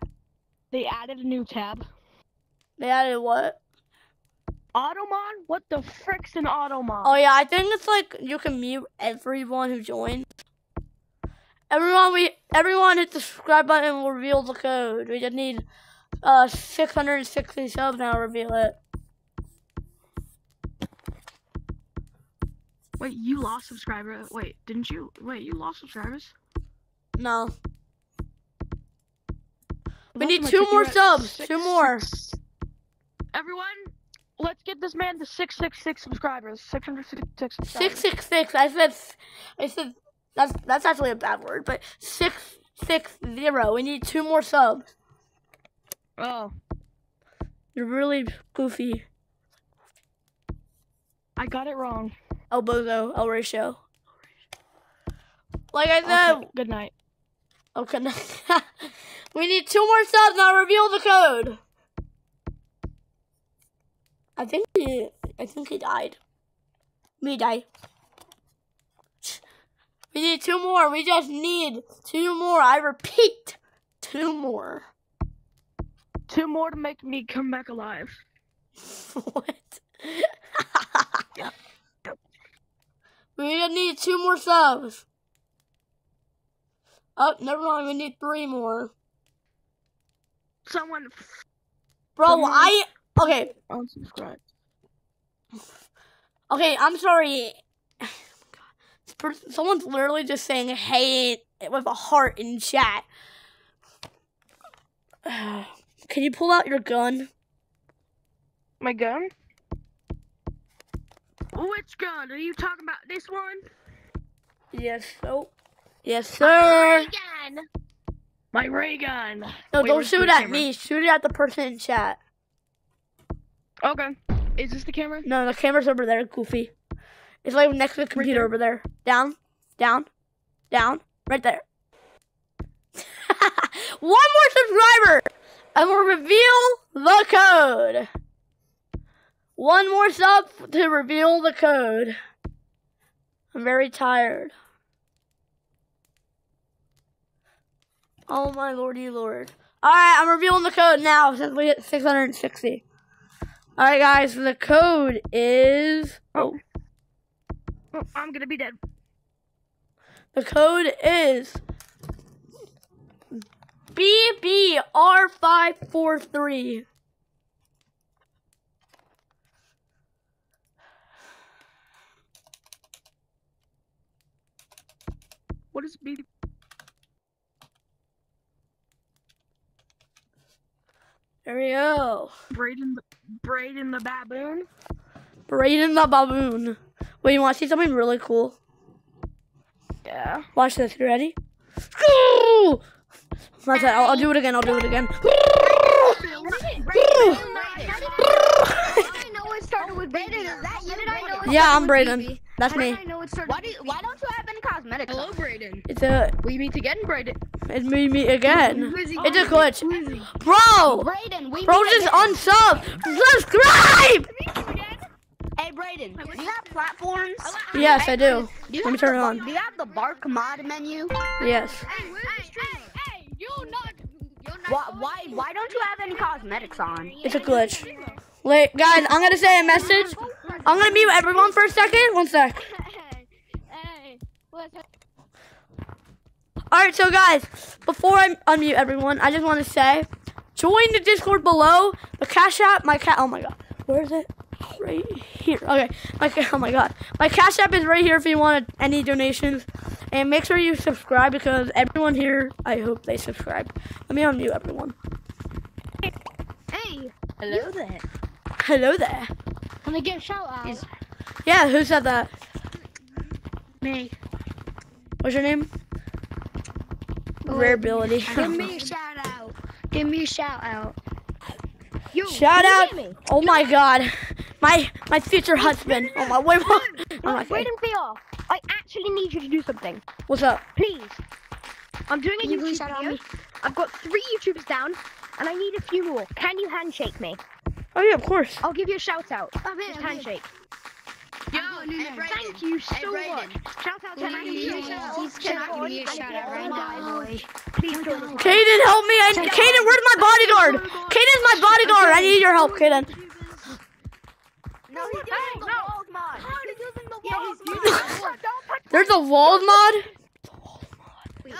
They added a new tab. They added what? Automon? What the frick's an Automon? Oh yeah, I think it's like you can mute everyone who joins. Everyone, we everyone hit the subscribe button and we'll reveal the code. We just need uh 660 subs now reveal it. Wait, you lost subscriber. Wait, didn't you? Wait, you lost subscribers? No. We need two more subs. six- Two more. six- Everyone, let's get this man to 666 subscribers. 666 subscribers. Six six six. I said I said that's that's actually a bad word, but six six zero. We need two more subs. Oh, You're really goofy. I got it wrong. El Bozo, El Ratio. Like I said, Okay, good night. Okay. *laughs* we need two more subs now. Reveal the code. I think he. I think he died. Me die. We need two more. We just need two more. I repeat, two more. Two more to make me come back alive. *laughs* what? *laughs* we just need two more subs. Oh, never mind. We need three more. Someone Bro, Someone- I okay. unsubscribe. *laughs* Okay, I'm sorry. *sighs* Person- Someone's literally just saying "hey" with a heart in chat. *sighs* Can you pull out your gun? My gun? Which gun? Are you talking about this one? Yes, so. Yes, sir. My ray gun. My ray gun. No, Wait, don't shoot at camera? me. Shoot it at the person in chat. Okay. Is this the camera? No, the camera's over there, Goofy. It's like next to the computer there? over there. Down, down, down, right there. *laughs* One more subscriber, and we'll reveal the code. One more sub to reveal the code. I'm very tired. Oh my lordy lord. Alright, I'm revealing the code now since we hit 660. Alright guys, the code is oh Oh, I'm gonna be dead. the code is BBR543. What is B? There we go. Braydon, Braydon the baboon. Braydon the baboon. Wait, you want to see something really cool? Yeah. Watch this. You ready? Ooh! That's it. I'll, I'll do it again. I'll do it again. I know it started with Braydon. Is that you? How did I know it Yeah, I'm with Braydon. BB? That's How me. I know it started Why do BB? Why don't you have any cosmetics? Hello, on? Braydon. It's a. We meet again, Braydon. It's me, me again. Who is he? It's a oh, glitch, Who is he? bro. Braydon, we Bro, meet just again. unsub. Subscribe. Hey, Braydon, do you have platforms? Yes, I do. Do Let me turn it on. Do you have the Bark mod menu? Yes. Hey, where's the streamer? Hey, hey, you're not. You're not. Why, why, why don't you have any cosmetics on? It's a glitch. Wait, guys, I'm gonna say a message. I'm gonna mute everyone for a second. One sec. *laughs* Hey, hey, what's up? Alright, so guys, before I unmute everyone, I just want to say, join the Discord below. The Cash App, my cat. Oh my god, where is it? Right here. Okay, my ca- oh my god, my Cash App is right here if you want any donations, and make sure you subscribe because everyone here, I hope they subscribe. Let me unmute everyone. Hey, Hello there. Hello there. Let me give a shout out. Is- Yeah, who said that? Me. What's your name? Rare ability. Give me a shout out. Give me a shout out. Yo, Shout out! hear me? Oh my god, my my future husband. Oh my wait, what? *laughs* Oh my Wait and VR. I actually need you to do something. What's up? Please. I'm doing a Can you please YouTube shout out video. me? I've got three YouTubers down, and I need a few more. Can you handshake me? Oh yeah, of course. I'll give you a shout out. I'm in, Just I'm handshake. Yo, hey, Braydon. Thank you so much. Shout out to He's Andy. gonna give me a shout out right now. Please join us. Caden, help me! I, Caden, where's my bodyguard? Caden's my bodyguard. I need your help, Caden. No, he's using the no. mod. How are using the Yeah, walls, he's man? using *laughs* the Don't touch There's a wall mod. Uh,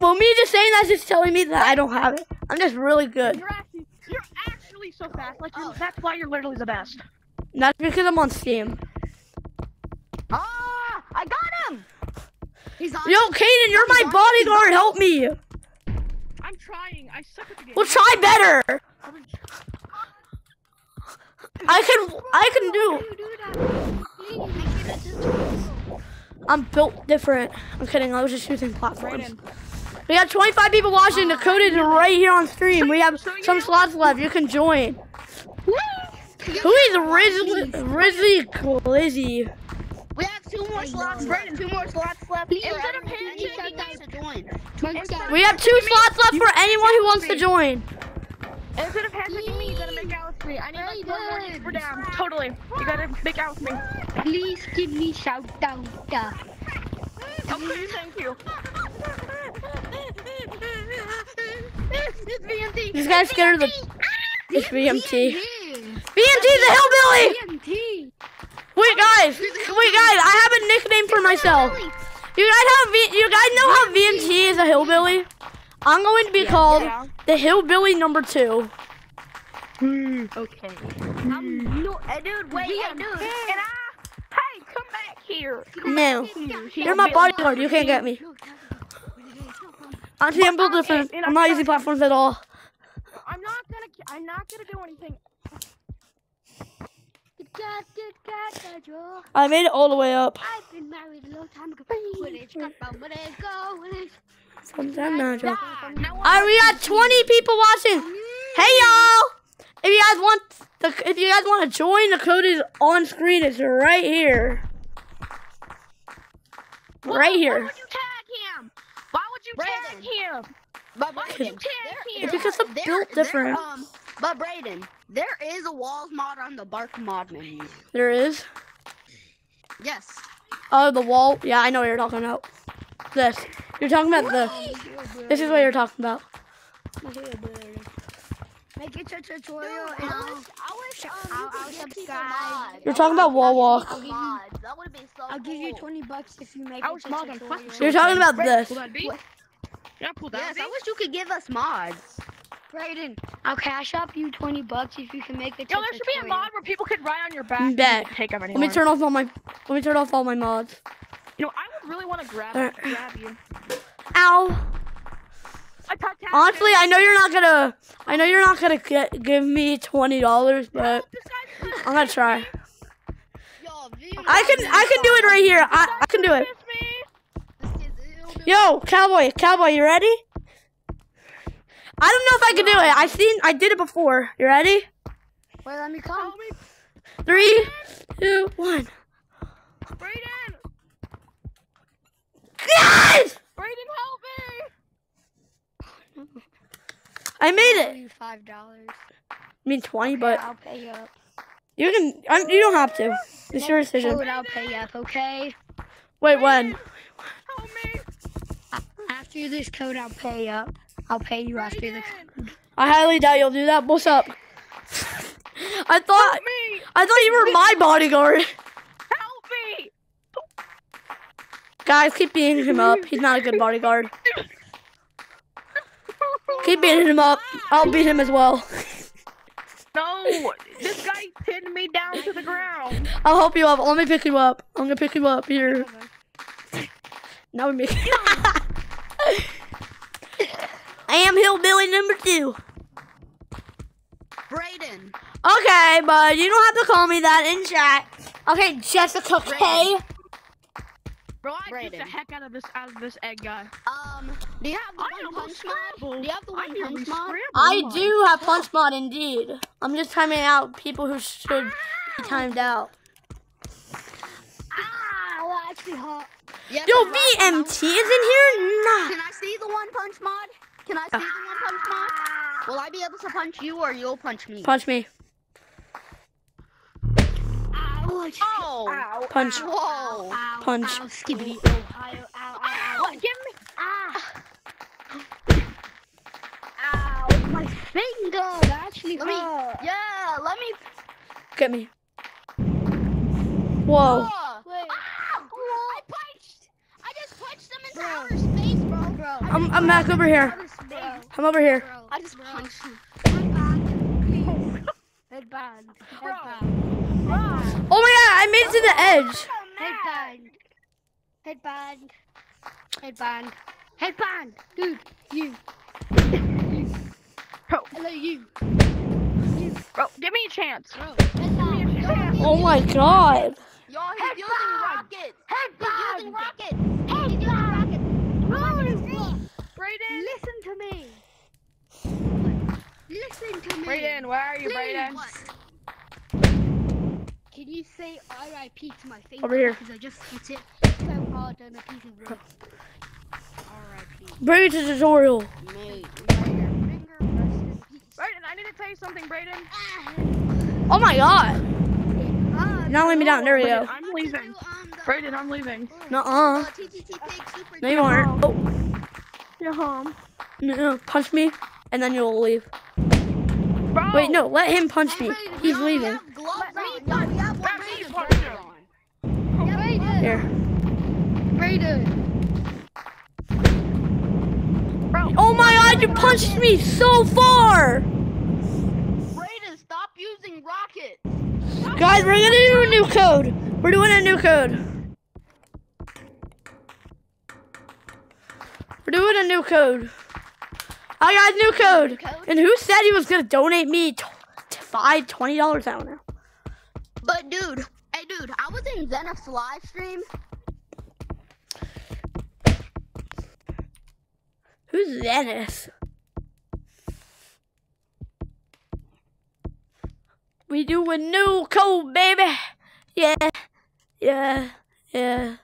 well, me just saying that's just telling me that I don't have it. I'm just really good. You're actually, you're actually so fast. Like, you're, that's why you're literally the best. And that's because I'm on Steam. Ah, I got him. He's on. Yo, Kaden, you're my bodyguard. Help me. I'm trying. I suck at the game. Well, try better. I can, I can do. I'm built different. I'm kidding. I was just using platforms. We have 25 people watching. The code is right here on stream. We have some slots left. You can join. Who is Rizzly, Rizzly Glizzy? We have two more slots. Brandon, two more slots left. Please, Instead I of don't pancake, need you you guys to join. We have two slots left for anyone who wants to join. Instead of hashtagging me, you gotta make out with me. I need like one more hit for down. Totally. You gotta make out with me. Please give me shout out. Okay, thank you. It's VMT. This guy's scared of the. It's BMT. BMT. BMT the hillbilly. BMT. Wait, guys. Wait, guys. I have a nickname for myself. You guys have v- you guys know how VMT is a hillbilly? I'm going to be called yeah. the hillbilly number two. Okay. Um, no, uh, dude, wait, hey, dude. And I, come back here. No, you're my bodyguard. You can't get me. Honestly, I'm built different. I'm not using platforms at all. I'm not gonna. I'm not gonna do anything. I made it all the way up. I've been married a long time ago. When it's got about when it go, when it's Sometimes not joke. Now All right, we got 20 people watching. Hey y'all! If you guys want the, if you guys want to join, the code is on screen. It's right here. Right here. Why would you tag him? Why would you tag him? But Why would you tag It's him? because I'm there- built there- different. Um, but Braydon, there is a walls mod on the Bark mod menu. There is. Yes. Oh, the wall. Yeah, I know what you're talking about. This. You're talking about the. This is what you're talking about. Make it a tutorial Dude, and I I'll, wish, I wish um, I'll- you could I'll give people subscribe. mods. You're talking about wish wall you walk. could give mods. That would have been so I'll give you cool. 20 bucks if you make I it was a smaller than tutorial. fuck. You're talking about this. Will that be? Yeah, pull that. Yes, I wish you could give us mods. Braydon, I'll cash up you 20 bucks if you can make it Yo, there should be a mod where people could ride on your back. and Bet. Take them anymore. Let me turn off all my. Let me turn off all my mods. You know, I would really want to grab Alright. grab you. Ow. I tapped tap Honestly, I know you're not gonna. I know you're not gonna get, give me twenty dollars, but I'm gonna try. I can. I can do it right here. I, I can do it. Kiss me. This kid's ill. Yo, cowboy, cowboy, you ready? I don't know if I can do it. I seen. I did it before. You ready? Wait, let me Help come. me, Three, two, one. Braydon. Yes! Braydon, help me. I made it. you $5. I mean twenty, but I'll pay you up. you can. I'm, you don't have to. It's your decision. Code, I'll pay you up, okay? Wait, when? Help me. After this code, I'll pay you up. I'll pay you after the Braydon. I highly doubt you'll do that. What's up? I thought. Help me. I thought you were my bodyguard. Help me. Guys, keep beating him up. He's not a good bodyguard. *laughs* Keep beating him up. I'll beat him as well. *laughs* No, this guy pinned me down to the ground. I'll help you up. Let me pick you up. I'm gonna pick you up here. Now we make. *laughs* I am hillbilly number two. Braydon. Okay, but you don't have to call me that in chat. Okay, Jessica K. Bro, I beat the heck out of this out of this egg guy. Um, do you have the I one almost punch mod? Do you have the one nearly punch mod? scrambled. I do have punch mod indeed. I'm just timing out people who should be timed out. Ah, well, actually, hot. Yes, Yo, I have one. VMT is in here? Nah. Can I see the one punch mod? Can I see the one punch mod? Will I be able to punch you or you'll punch me? Punch me. Ow, Oh! Punch. Whoa! ow, Punch. Ow, skibbity, Ohio, ow, ow, What? Give me. Ah. Ow, my finger. That actually Let me. Yeah, let me. Get me. Whoa. Wait. Ah, I punched. I just punched him into outer space, bro. Bro, Bro, I'm, I'm back over here. I'm over here. bro. I just punched you. Headband. Headband. Headband. Oh my god, I made it to the edge. Headband. Headband. Headband. Headband. Dude, you. Bro, Hello, you. you. bro, give me a chance. Bro, headband. Yo, Oh my god. Y'all, he's using rockets. Headband! He's using rockets. He's using rockets. Braydon! Listen to me. Listen to me. Braydon, where are you, Braydon? Can you say RIP to my face? Over here. Because I just hit it so hard on a piece of wood. RIP. Bring it tutorial. Mate. Finger rest in peace. Braydon, I need to tell you something, Braydon. Ah. Oh my god. Ah, Now let me down. There we go. I'm leaving. Um, Braydon, I'm leaving. Oh, Nuh-uh. Oh, uh, no, you aren't. Oh, You're home. no, no, punch me, and then you'll leave. Bro! Wait, no, let him punch me. He's leaving. Gloves on. We have one Let me Braydon punch gloves you. on. Braydon. Here. Braydon. Oh my god, you punched me so far! Braydon, stop using rockets. Guys, we're gonna do a new code. We're doing a new code. We're doing a new code. I got a new code. And who said he was gonna donate me t- five, twenty dollars? I don't know. But dude, hey dude, I was in Zenith's live stream. Who's Dennis? We do a new code, baby. Yeah, yeah, yeah,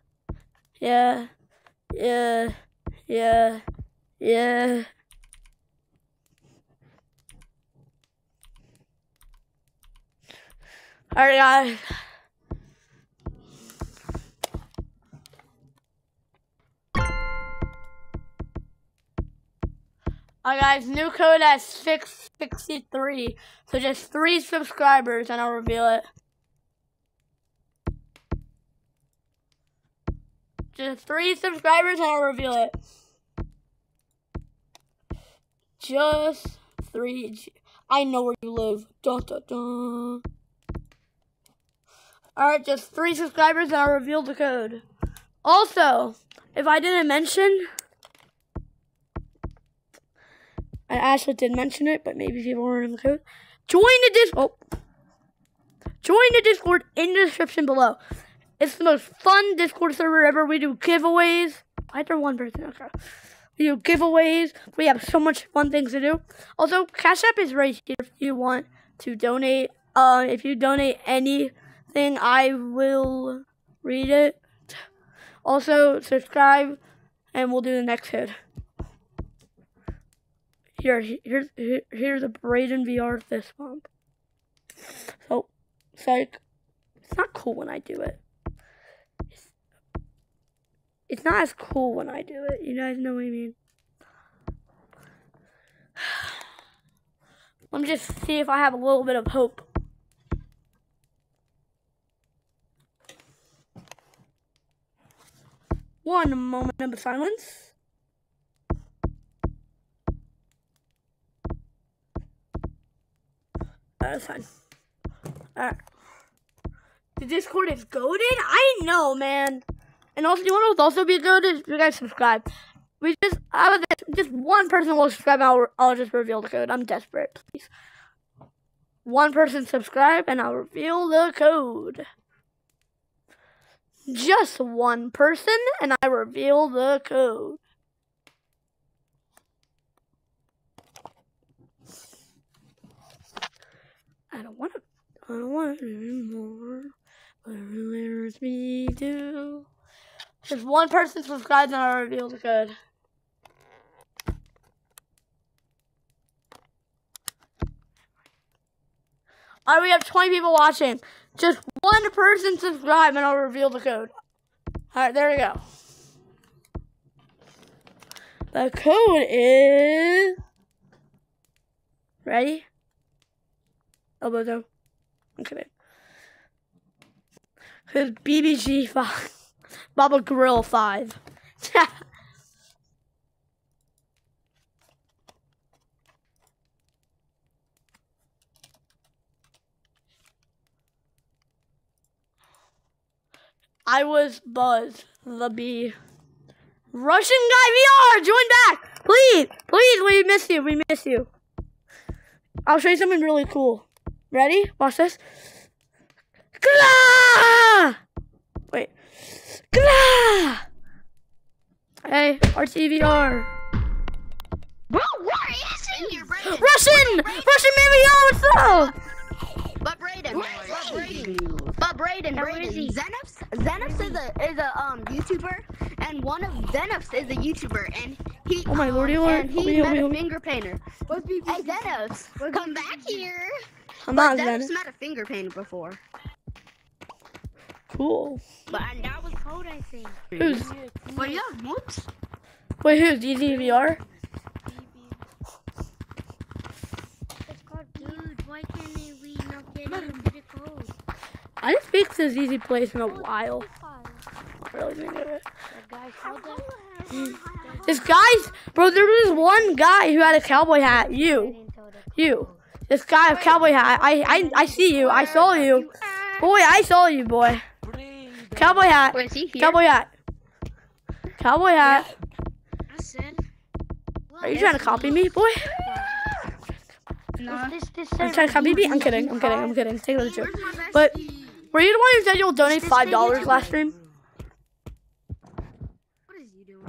yeah, yeah, yeah, yeah. All right, guys. Alright guys, new code at 663. So just three subscribers and I'll reveal it. Just three subscribers and I'll reveal it. Just three. I know where you live. Dun, dun, dun. Alright, just three subscribers and I'll reveal the code. Also, if I didn't mention, I actually did mention it, but maybe people weren't in the code. Join the Discord. Oh. Join the Discord in the description below. It's the most fun Discord server ever. We do giveaways. I there one person? Okay. We do giveaways. We have so much fun things to do. Also, Cash App is right here if you want to donate. Uh, if you donate anything, I will read it. Also, subscribe, and we'll do the next hit. Here, here's here, here's a Braydon VR this month. So, it's like, it's not cool when I do it. It's, it's not as cool when I do it. You guys know what I mean? *sighs* Let me just see if I have a little bit of hope. One moment of silence. Uh, that's fine. Alright. The Discord is goaded? I know, man. And also, you want to also be goaded? You guys subscribe. We just, I was just one person will subscribe. I'll, I'll just reveal the code. I'm desperate, please. One person subscribe, and I'll reveal the code. Just one person, and I reveal the code. I don't want to. I don't want it really hurts me too. Just one person subscribed, and I reveal the code. Alright, we have 20 people watching. Just one person subscribe, and I'll reveal the code. Alright, there we go. The code is. Ready? Elbow though. I'm. It's BBG 5. *laughs* Baba Grill 5. *laughs* I was Buzz the Bee. Russian guy VR, join back, please, please. We miss you. We miss you. I'll show you something really cool. Ready? Watch this. Wait. Hey, RTVR. Bro, where is he? Here, Braydon. Russian! Russian VR, what's up? But Braydon, but Braydon, but Braydon, Braydon, Zeniths, Zeniths is a is a um YouTuber, and one of Zeniths is a YouTuber, and he Oh my lord. and Help he met me, a finger painter. Hey Zeniths, come back here. I'm not Zeniths Zen. met a finger painter before, Cool. but and that was code I think. Who's, But yeah, what? wait, who's DZVR? Dude, why can't we not get into the code? I didn't speak to ZZ Place in a while. Really didn't do it. This guy's, bro, there was one guy who had a cowboy hat. You. You. This guy with cowboy hat. I, I, I see you. I saw you. Boy, I saw you, boy. Cowboy hat. Wait, is he here? Cowboy hat. Cowboy hat. Are you trying to copy me, boy? No. This, this Are you trying to copy me? I'm kidding. I'm kidding. I'm kidding. Take it as a joke. But were you the one who said you'll donate five dollars last stream? What is he doing?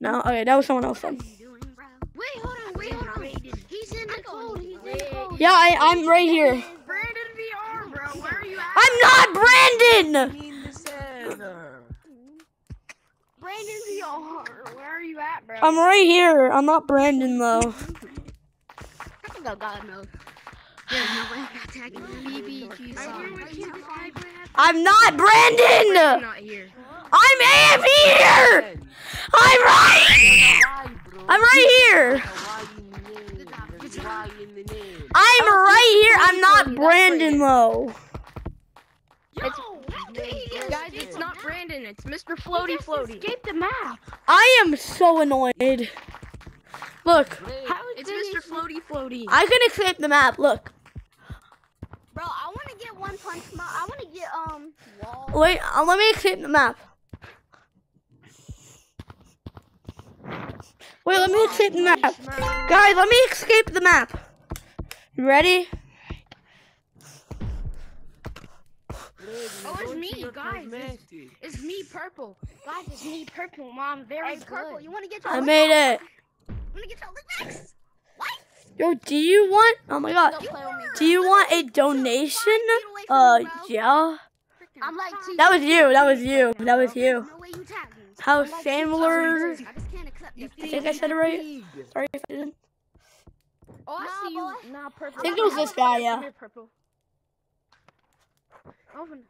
No. Okay, that was someone else then. What is he doing, bro? Wait, hold on, wait, hold on. He's in the code. He's in the code. Yeah, I, I'm right here. Brandon VR, bro. Where are you at? I'm not Brandon. Brandon VR. Where are you at, bro? I'm right here. I'm not Brandon though. Oh God knows. There's no way I'm not tagging BBQ song. I'm not Brandon. I'm am here. I'm right. I'm right here. I'm right here. I'm not Brandon though. Guys, it's not Brandon. It's Mr. Floaty Floaty. Escape the map. I am so annoyed. Look, It's Mr. Floaty Floaty. I can escape the map. Look. Bro, I want to get one punch. Mo- I want to get um wall. Wait, uh, let me escape the map. Wait, let me escape the map. Guys, let me escape the map. You ready? Oh, it's me, guys. It's, it's me, purple. Guys, it's me, purple. Mom, very hey, purple. You want to get your I made it. Want to get your next? What? Yo, do you want? Oh my god. Don't play with me. Do you want a donation? Uh, yeah. I'm like, two That was you. That was you. That was you. No way you tag me. How I'm like, two Sandler? I just can't accept this. I think I said it right. Sorry if I didn't. Oh, I see you. Nah, purple. I think it was this guy, yeah.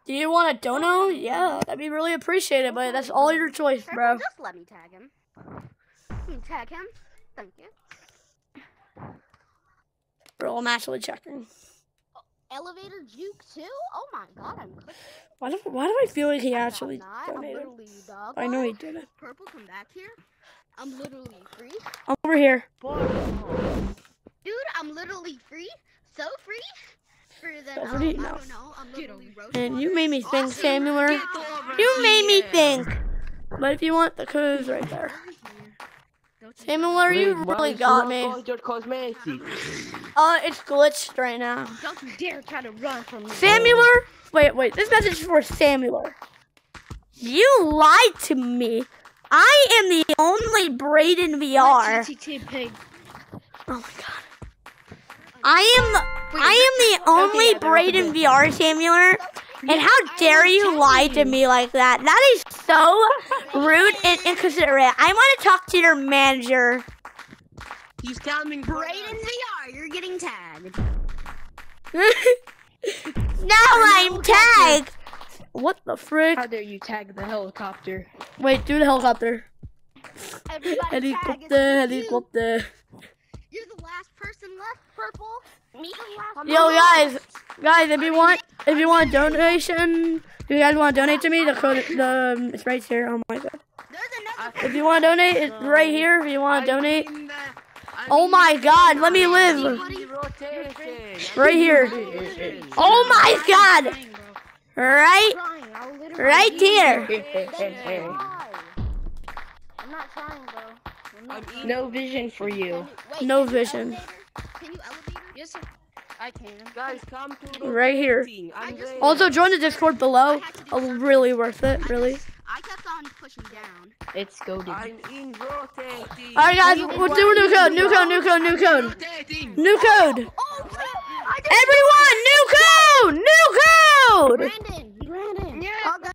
Do you want a dono? Yeah, that'd be really appreciated, but that's all your choice, bro. just let me tag him. Let me tag him. Thank you. Bro, I'm actually checking. Elevator juke too? Oh my god, I'm clicking. Why do, why do I feel like he I'm actually not. I'm donated? I know he did it. Purple, come back here. I'm literally free. I'm over here. Dude, I'm literally free. So free. For the, So um, free? I No. don't know. I'm And you made me think, Awesome. Samuel. You made me think. But if you want, the code's right there. Samuel, you really got me. Uh, it's glitched right now. Don't you dare try to run from me. Samuel? Wait, wait. This message is for Samuel. You lied to me. I am the only Braydon VR. Pig. Oh my god. I am I am the only Braydon VR Samuel. And how dare you lie to me like that? That is so rude and inconsiderate. I want to talk to your manager. He's coming. Braydon VR, you're getting tagged. *laughs* now I'm tagged. What the frick? How dare you tag the helicopter? Wait, do the helicopter. Everybody tag Helicopter, is you. helicopter. You're the last person left, purple. Me? Yo, guys, guys, if you want, if you want a donation, do you guys want to donate to me, the code, the um, it's right here. Oh my god. If you want to donate, it's right here. If you want to donate, oh my god, let me live. Right here. Oh my god. Right Crying. I'll literally Right here. I'm not trying, bro. No vision for you. Wait, No can you vision. Elevator? Can you elevator? Yes. I can. Guys, come to the Right here. meeting. I'm there. Also, join the Discord below. Oh, really worth it, really. I kept on pushing down. It's goaded. I'm in rotating. All right, guys, we're doing a new code, new code, new code, new code, new code. Oh, Everyone, new code, new code. Brandon, Brandon. Yeah. Oh,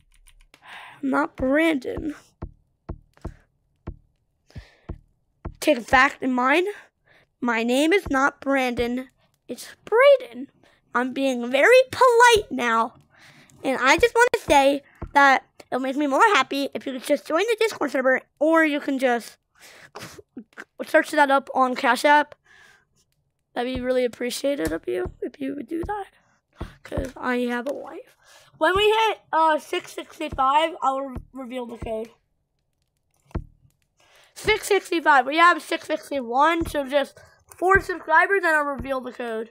Not Brandon. Take a fact in mind. My name is not Brandon. It's Braydon. I'm being very polite now. And I just want to say that it'll make me more happy if you could just join the Discord server or you can just search that up on Cash App. That'd be really appreciated of you if you would do that. Because I have a wife. When we hit uh 665, I'll re- reveal the code. 665. We have 661, so just four subscribers, and I'll reveal the code.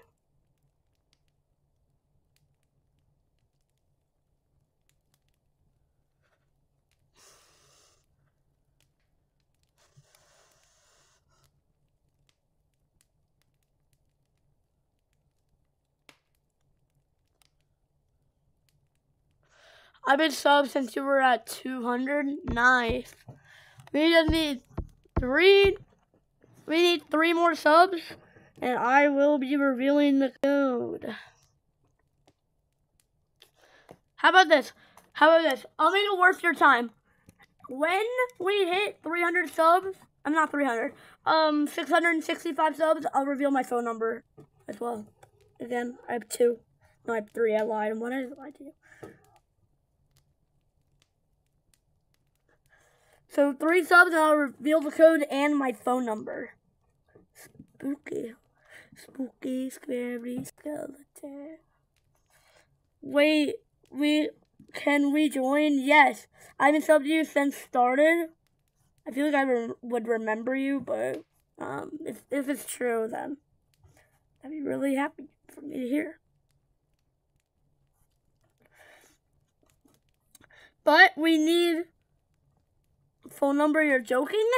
I've been sub since you were at 200. Nice. We just need three. We need three more subs, and I will be revealing the code. How about this? How about this? I'll make it worth your time. When we hit 300 subs, I'm not 300. Um, 665 subs. I'll reveal my phone number as well. Again, I have two. No, I have three. I lied. What did I lie to you? So three subs and I'll reveal the code and my phone number. Spooky. Spooky, scary skeleton. Wait, we can we join? Yes. I haven't subbed you since started. I feel like I re- would remember you, but um, if if it's true, then I'd be really happy for me to hear. But we need phone number. You're joking?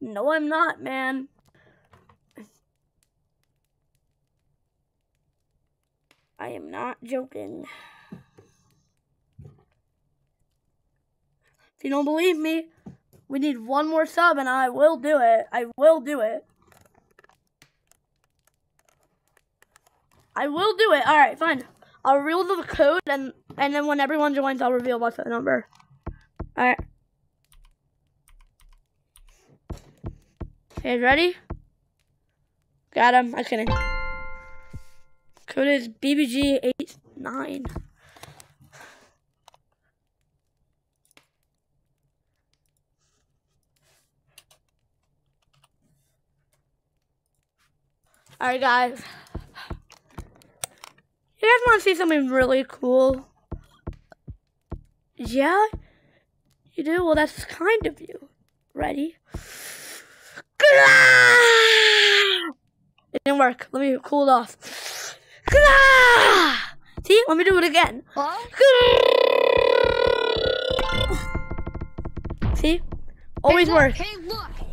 No, I'm not, man. I am not joking. If you don't believe me, we need one more sub and I will do it. I will do it. I will do it. Alright, fine. I'll reveal the code and and then when everyone joins I'll reveal my phone number. Alright. Okay, ready? Got him. I couldn't. Code is BBG89. Alright, guys. You guys want to see something really cool? Yeah? You do? Well, that's kind of you. Ready? It didn't work. Let me cool it off. *sighs* See? Let me do it again. See? Always works. Hey.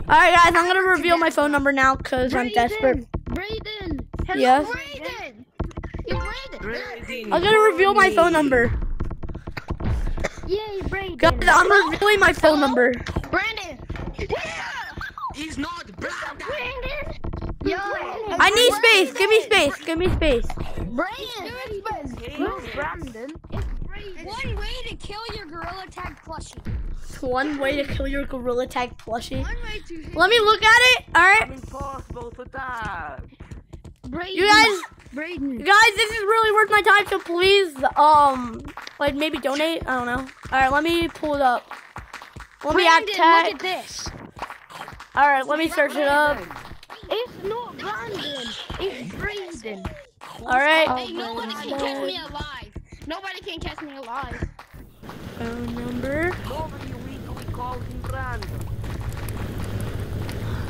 Alright, guys, I'm gonna reveal my phone number now because I'm desperate. Braydon. Yes? Braydon. Braydon. I'm gonna reveal my phone number. Yay, Braydon. Guys, I'm revealing my phone number. Brandon. He's not Brandon. Yo. I need space. Give me space. Give me space. Braydon. No, Brandon. One way to kill your gorilla tag plushie. One way to kill your gorilla tag plushie. One way to hit Let me look at it. Alright. I'm impossible to tag. Braydon. You guys Braydon. guys, this is really worth my time, so please um like maybe donate. I don't know. Alright, let me pull it up. Let me add Brandon, look at this. Alright, let me search it up. It's not Brandon. It's Braydon. Alright. Hey, nobody can catch me alive. Nobody can catch me alive. Phone number. Nobody weekly calls him Brandon.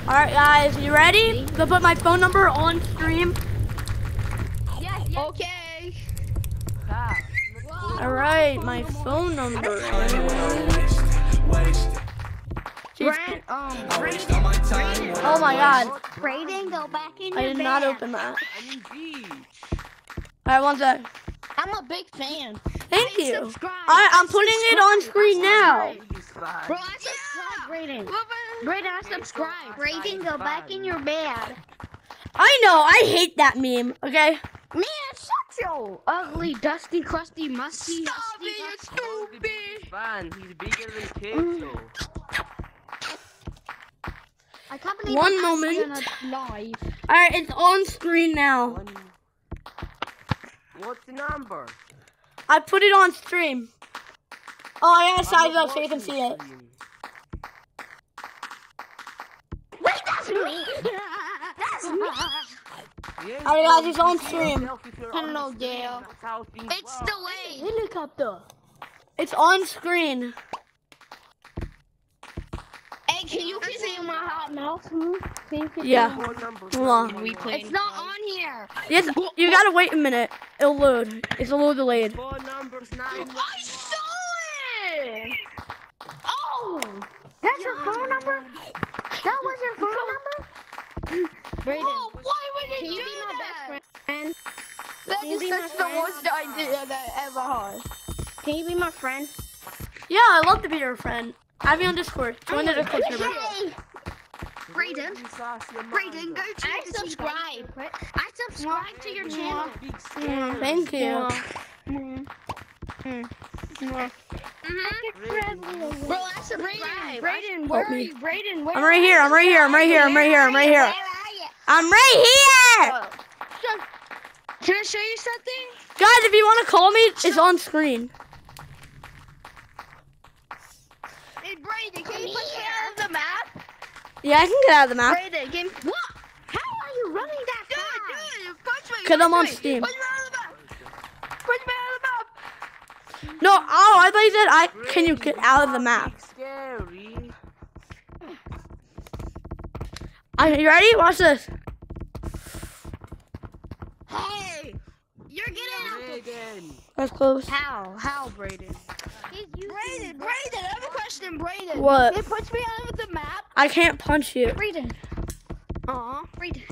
Alright guys, you ready? To put my phone number on stream. Yes, yes. Okay. All right, my phone number is. Jeez. Brand, um, Oh my god, Braydon, go back in I your did not open that. I'm. All right, one sec. I'm a big fan. Thank you. Subscribe. I, I'm putting it on screen now. Bro, I subscribe, Braydon. Braydon, I subscribe. Braydon, go back in your bed. I know, I hate that meme. Okay. Man, shut your ugly, dusty, crusty, musty. Stop dusty, it, you're dusty- the beach is stupid. fine. He's bigger than Queso. I can't believe One moment. live. All right, it's on screen now. One. What's the number? I put it on stream. Oh, I gotta size I'm up so you can see it. Wait, that's me. that's me. Yes, Alright, guys, you it's on see stream. yourself if you're on Hello, the screen, Dale. that's how things It's work. delayed. Helicopter. It's on screen. Hey, can you see my hot mouth? Hmm? Can you Yeah. Phone number Hold on. one one It's not on here. Yes, you gotta wait a minute. It'll load. It's a little delayed. Phone number's nine. I stole it. Oh, that's your phone number. That was your phone number. Braydon, Oh, why would can you you do be my that? best friend? That Can you be my such the worst idea that I ever heard. Can you be my friend? Yeah, I love to be your friend. Add me on Discord. Join the Discord server. Hey, Braydon, Braydon, go to I subscribe. I subscribe to your channel. Big. Thank you. Mm-hmm. Bro, I subscribe. Braydon, where are you? Braydon, where I'm right here. I'm right here. I'm right here. I'm right here. I'm right here. I'm right here. Can I show you something? Guys, if you want to call me, it's on screen. Hey, Braydon, can you put me out of the map? Yeah, I can get out of the map. Braydon, can what? How are you running that Do fast? it, do it. Punch me. Cause I'm punch on me. Steam. Punch me out of the map. Punch me out of the map. No, oh, I thought you said I. Can you get out of the map? Scary. Are you ready? Watch this. Hey, you're getting out. Braydon. That's close. How? How, Braydon? Braydon, Braydon, I have a question, Braydon. What? Can you punch me out of the map? I can't punch you. Braydon. Aw. Braydon.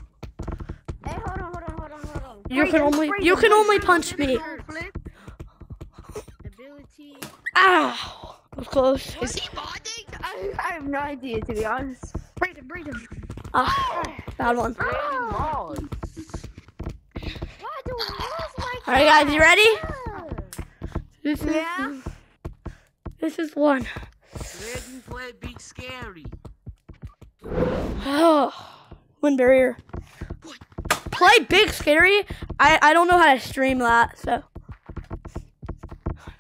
Hey, hold on, hold on, hold on, hold on. You can only. You can only punch me. Ability. Ow. That's close. Is he bonding? I, I have no idea to be honest. Braydon, Braydon. Ah, bad one. Braydon Moss. Why do walls like All right, guys, you ready? that? Yeah. This is one. Braydon play big scary. Oh, wind barrier. Play big scary. I I don't know how to stream that, so.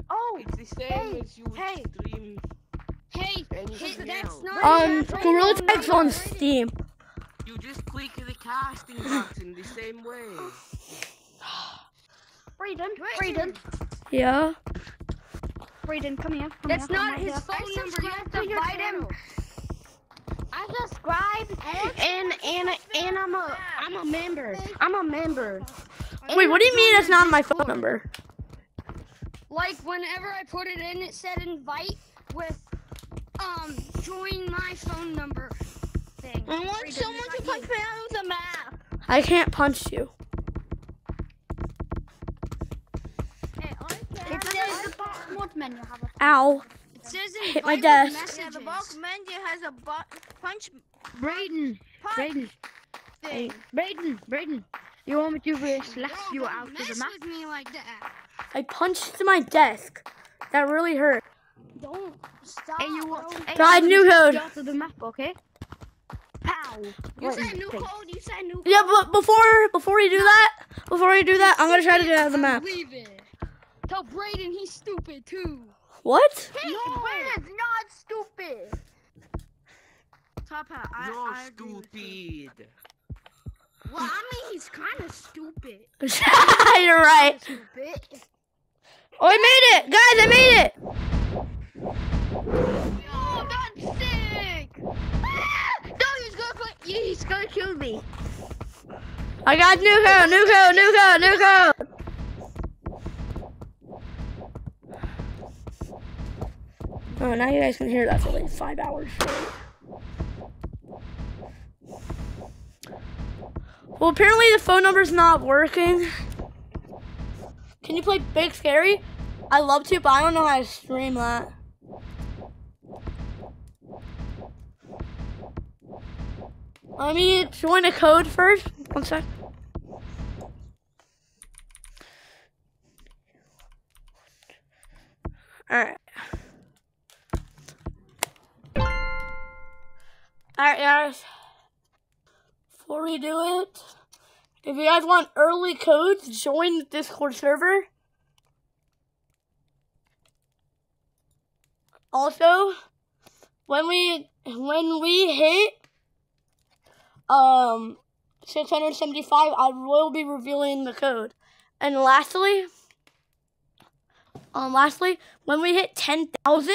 Oh, It's the same Hey, as you would hey. stream hey, anything that's not- Um, Braydon, Gorilla Braydon, Tag's on Steam. You just click the casting button the same way. Braydon, Braydon, Yeah. Braydon, come here. Come That's here, come not here. his phone I number. You have to to your fight him. I subscribe and and and I'm a I'm a member. I'm a member. Wait, what do you mean it's not my phone number? Like whenever I put it in, it said invite with um join my phone number thing. I want Braydon, someone it's to not punch me out of the map. I can't punch you. Hey, It says the box menu have a. Ow. It says Hit my invite with desk. messages. menu has a bu- punch Braydon, Braydon, hey, Braydon, Braydon. You want me to uh, slap Bro, you out of the mess map? with me like that. I punched my desk. That really hurt. Don't stop. Hey, you want? Hey, Guys, you new want me to code. you Out of the map, okay? Pow. You said new the code. You said new. Yeah, but before before you do that, before you do that, I'm gonna try to get out of the map. Leave it. Tell Braydon he's stupid too. What? No. Braydon's not stupid. Top hat. I, You're I agree stupid. Well, I mean, he's kind of stupid. *laughs* You're right. Stupid. Oh, I made it, guys! I made it. Oh, that's sick. Ah! No, he's gonna put. He's gonna kill me. I got new code, new code, new code, new code. Oh, now you guys can hear that for like five hours. Well, apparently the phone number's not working. Can you play Big Scary? I love to, but I don't know how to stream that. Let me join a code first. One sec. Alright. Alright, guys. Before we do it, if you guys want early codes, join the Discord server. Also, when we when we hit um 675, I will be revealing the code. And lastly, um lastly, when we hit 10,000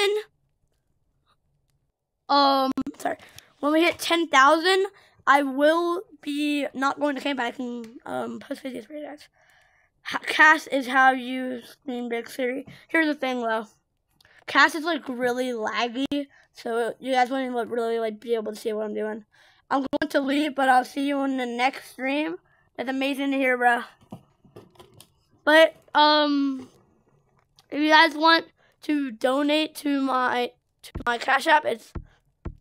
um sorry, when we hit 10,000, I will be not going to camp. I can um post videos for you guys. Cast is how you stream Big City. Here's the thing though. Cast is like really laggy, so you guys wouldn't really like be able to see what I'm doing. I'm going to leave, but I'll see you in the next stream. It's amazing to hear, bro. But um, if you guys want to donate to my to my Cash App, it's oh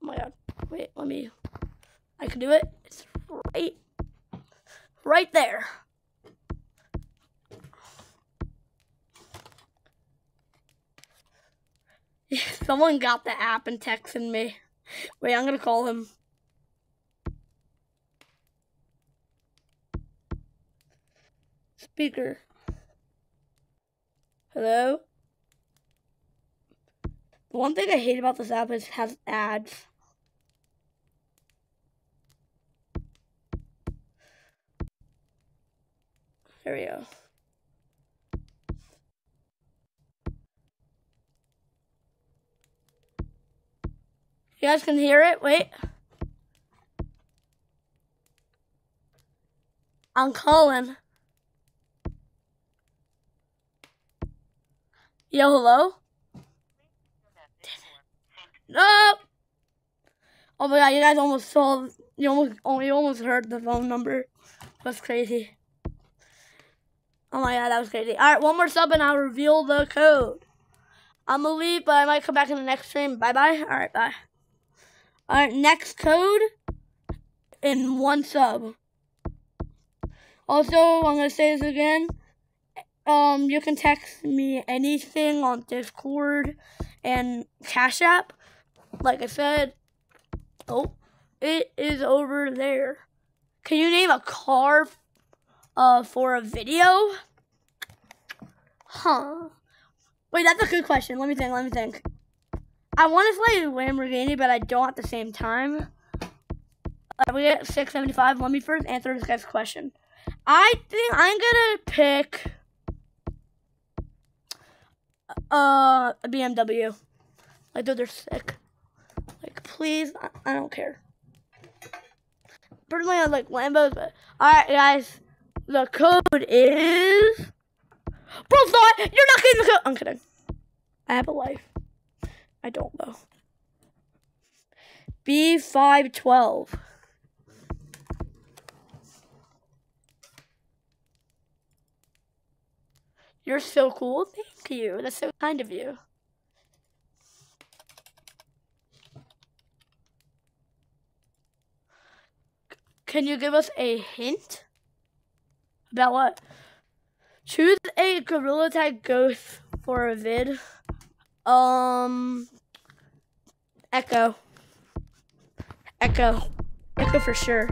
my god. Wait, let me. I can do it. It's right, right there. *laughs* Someone got the app and texted me. Wait, I'm gonna call him. Speaker. Hello? The one thing I hate about this app is it has ads. There we go. You guys can hear it? Wait. I'm calling. Yo, hello? No! Oh my god, you guys almost saw, you almost, oh, you almost heard the phone number. That's crazy. Oh my god, that was crazy. Alright, one more sub and I'll reveal the code. I'm gonna leave, but I might come back in the next stream. Bye bye. Alright, bye. Alright, next code in one sub. Also, I'm gonna say this again. Um, you can text me anything on Discord and Cash App. Like I said, oh, it is over there. Can you name a car uh, for a video? Huh. Wait, that's a good question. Let me think, let me think. I want to say Lamborghini, but I don't at the same time. Uh, we get 675. Let me first answer this guy's question. I think I'm gonna pick uh a BMW. Like, dude, they're sick. Like, please, I, I don't care. Personally, I like Lambos, but alright, guys. The code is. Bro, thought you're not getting the code. I'm kidding. I have a life. I don't though. B512. You're so cool. Thank you. That's so kind of you. Can you give us a hint? About what? Choose a Gorilla Tag Ghost for a vid. Um, Echo. Echo. Echo for sure.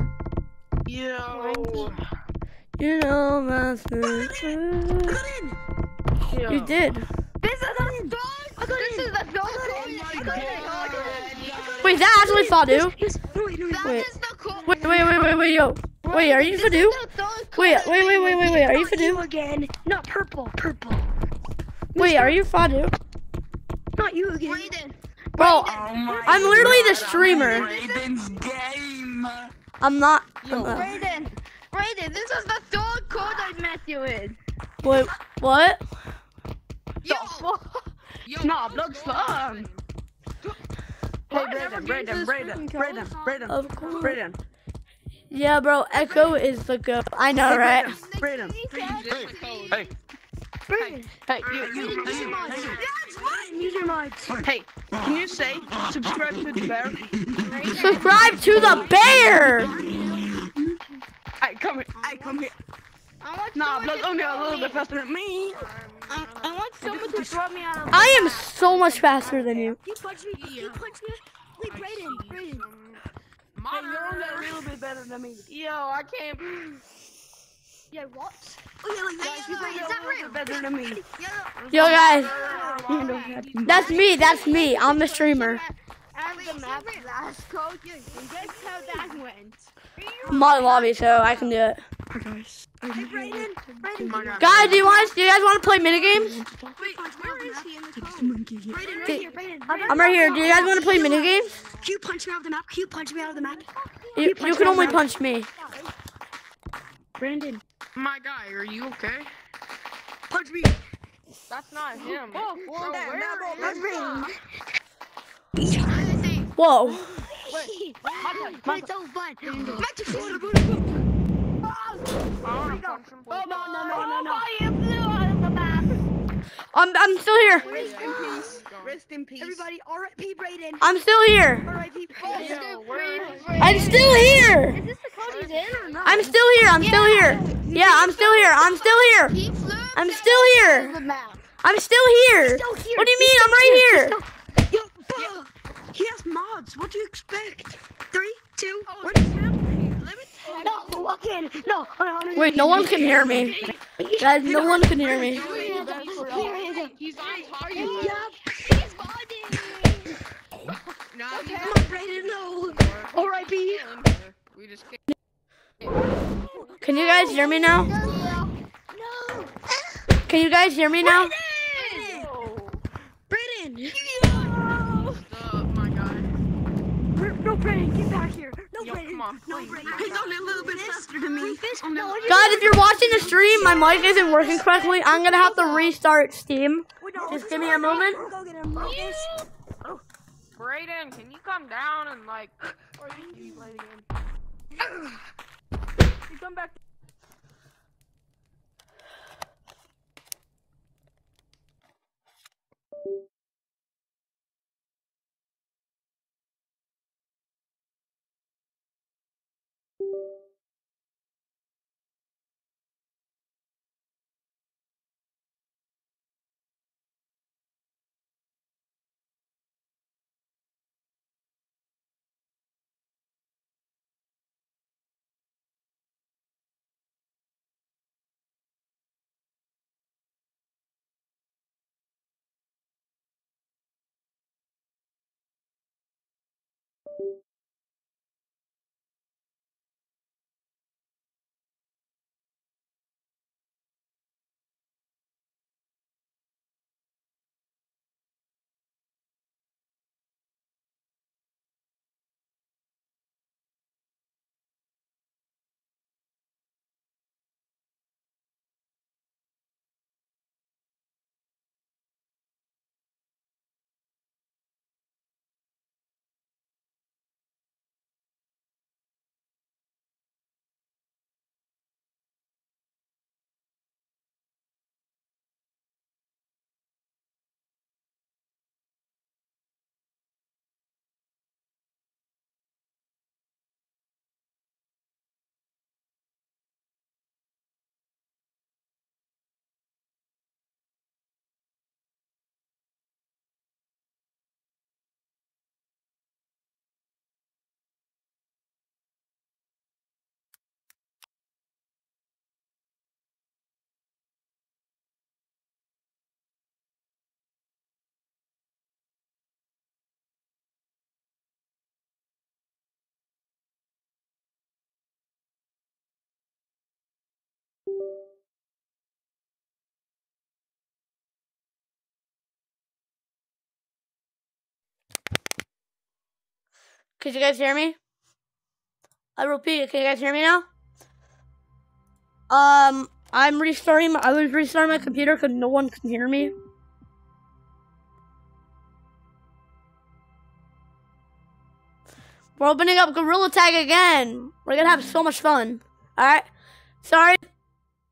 Yo. You know my food. Yo. You did. This is a dog. This is a dog. Oh my god. Wait, is that actually Fadu? Yes, no, wait. That Wait. is. Wait, wait, wait, wait, wait, yo. Wait, are you Fadu? Wait, wait, wait, wait, wait, wait. Are you Not you Fadu? again. Not purple, purple. Wait, are you Fadu? Not you again. Braydon. Bro, Oh I'm literally the streamer. Raiden's game. I'm not. Yo, I'm not. Braydon. Braydon, this is the third code I met you in. Wait, what? Yo. Yo, Nah, go blood's go fun. Hey, Braydon, Braydon, Braydon, Braydon, Braydon, Of course. Braydon. Yeah, bro. Echo is the go. I know, right? Braydon, Hey. Hey, hey, you, you, Use your mods. Use your mods. hey, can you say subscribe to the bear? Subscribe to the bear. Hey, come here, hey, come here. Nah, someone only a little bit faster than me. I, I want someone to throw me out of. I am so much faster than you. You punch me. You punch me. Wait, Braydon. Braydon. Hey, you're only a little bit better than me. Yo, I can't. Yeah, what? Oh yeah, like that. You're Is a that little real? bit better than me. Yo, guys. That's me. That's me. I'm the streamer. And the map last code. Yeah, guess how that went. I'm on lobby, so I can do it. Hey, Braydon. Braydon. my God. Guys, do you want? Do you guys want to play minigames? Wait, where is he in the code? Braydon, right here, Braydon. I'm right here. Do you guys want to play minigames? Can you punch me out of the map? Can you punch me out of the map? You, you can only punch me. Brandon, My guy, are you okay? Punch me. that's not him. Oh, Bro, where Punch is me. Whoa. It's so fun. Back to Florida. I wanna punch him, please. no, no, no, no, no. You flew out of the map. I'm I'm still here. Rest in peace. Rest in peace. Everybody, R.I.P. Braydon. I'm still here. R.I.P. Yo, I'm still here. Is this the code he's in or not? I'm still here. I'm still here. Yeah, I'm still here. I'm still here. He flew I'm still here. I'm still here. Still here. What do you mean? I'm right here. Yo. He has mods. What do you expect? Three, two, what is happening? Let me no, okay, no. no, no, Wait, no one can hear me. Guys, no one can hear me. He's on top of Yeah, you. he's modding. No, Okay, come on, Braydon, no. R.I.P. We just can't. Can you guys hear me now? No. Can you guys hear me now? Braydon. No. Stop, my guy. No, Braydon, get back here. No, Yo, come on, No, please. He's only a little bit faster than me. Oh, Guys, if you're watching the stream, my mic isn't working correctly. I'm gonna have to restart Steam. Just give me a moment. Go get him, Marcus. Oh. Braydon, can you come down and like, or you play again? You come back. Can you guys hear me? I repeat. Can you guys hear me now? Um, I'm restarting. My, I was restarting my computer because no one can hear me. We're opening up Gorilla Tag again. We're gonna have so much fun. All right. Sorry.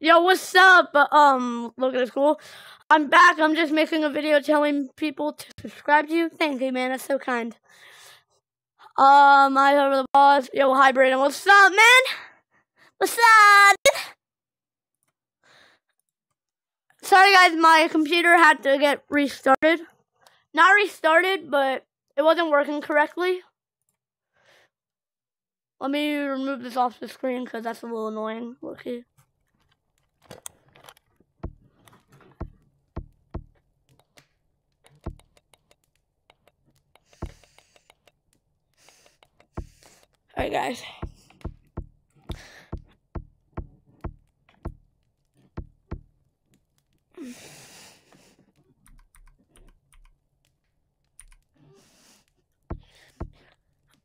Yo, what's up? Uh, um, look at this cool. I'm back. I'm just making a video telling people to subscribe to you. Thank you, man. That's so kind. Um, I over the boss. Yo, hi, Brandon. What's up, man? What's up? Sorry, guys. My computer had to get restarted. Not restarted, but it wasn't working correctly. Let me remove this off the screen because that's a little annoying. Okay. Alright, guys.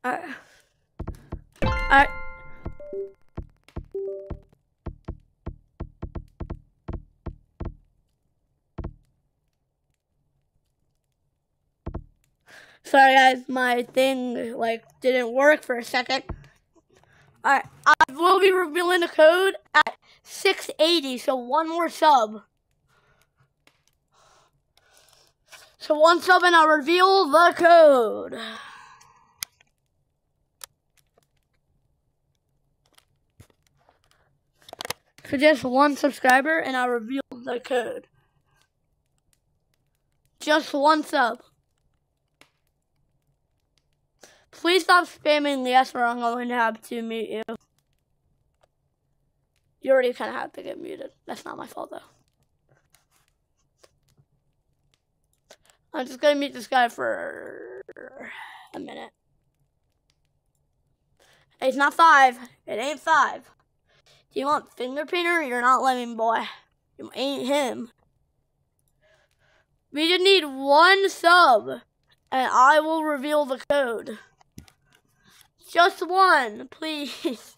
Alright. Alright. Sorry guys, my thing like didn't work for a second. Alright, I will be revealing the code at 680, so one more sub. So one sub and I'll reveal the code. For just one subscriber and I'll reveal the code. Just one sub. Please stop spamming the S going to have to mute you. You already kind of have to get muted. That's not my fault though. I'm just gonna mute this guy for a minute. It's not five. It ain't five. Do you want fingerprinter? You're not letting boy. You ain't him. We just need one sub, and I will reveal the code. Just one, please.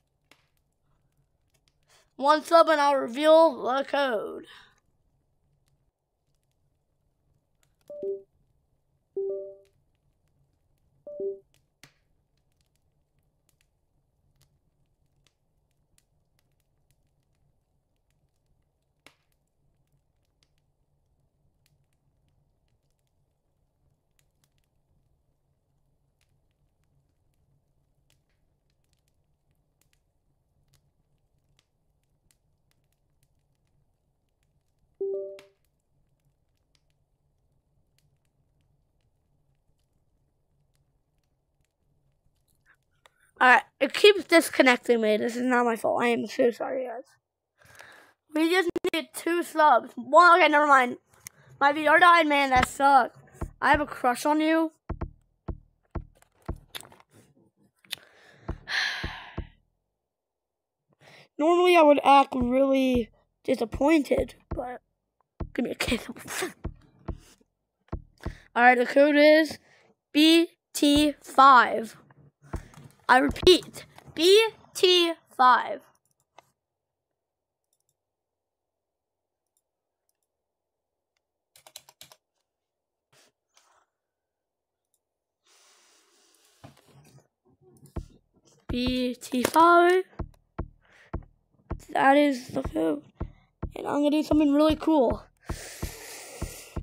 *laughs* one sub, and I'll reveal the code. Alright, it keeps disconnecting me. This is not my fault. I am so sorry, guys. We just need two subs. One, okay, never mind. My VR died, man. That sucks. I have a crush on you. *sighs* Normally, I would act really disappointed, but give me a kiss. *laughs* Alright, the code is BT5. I repeat, BT5. BT5. That is the code. And I'm gonna do something really cool. *sighs*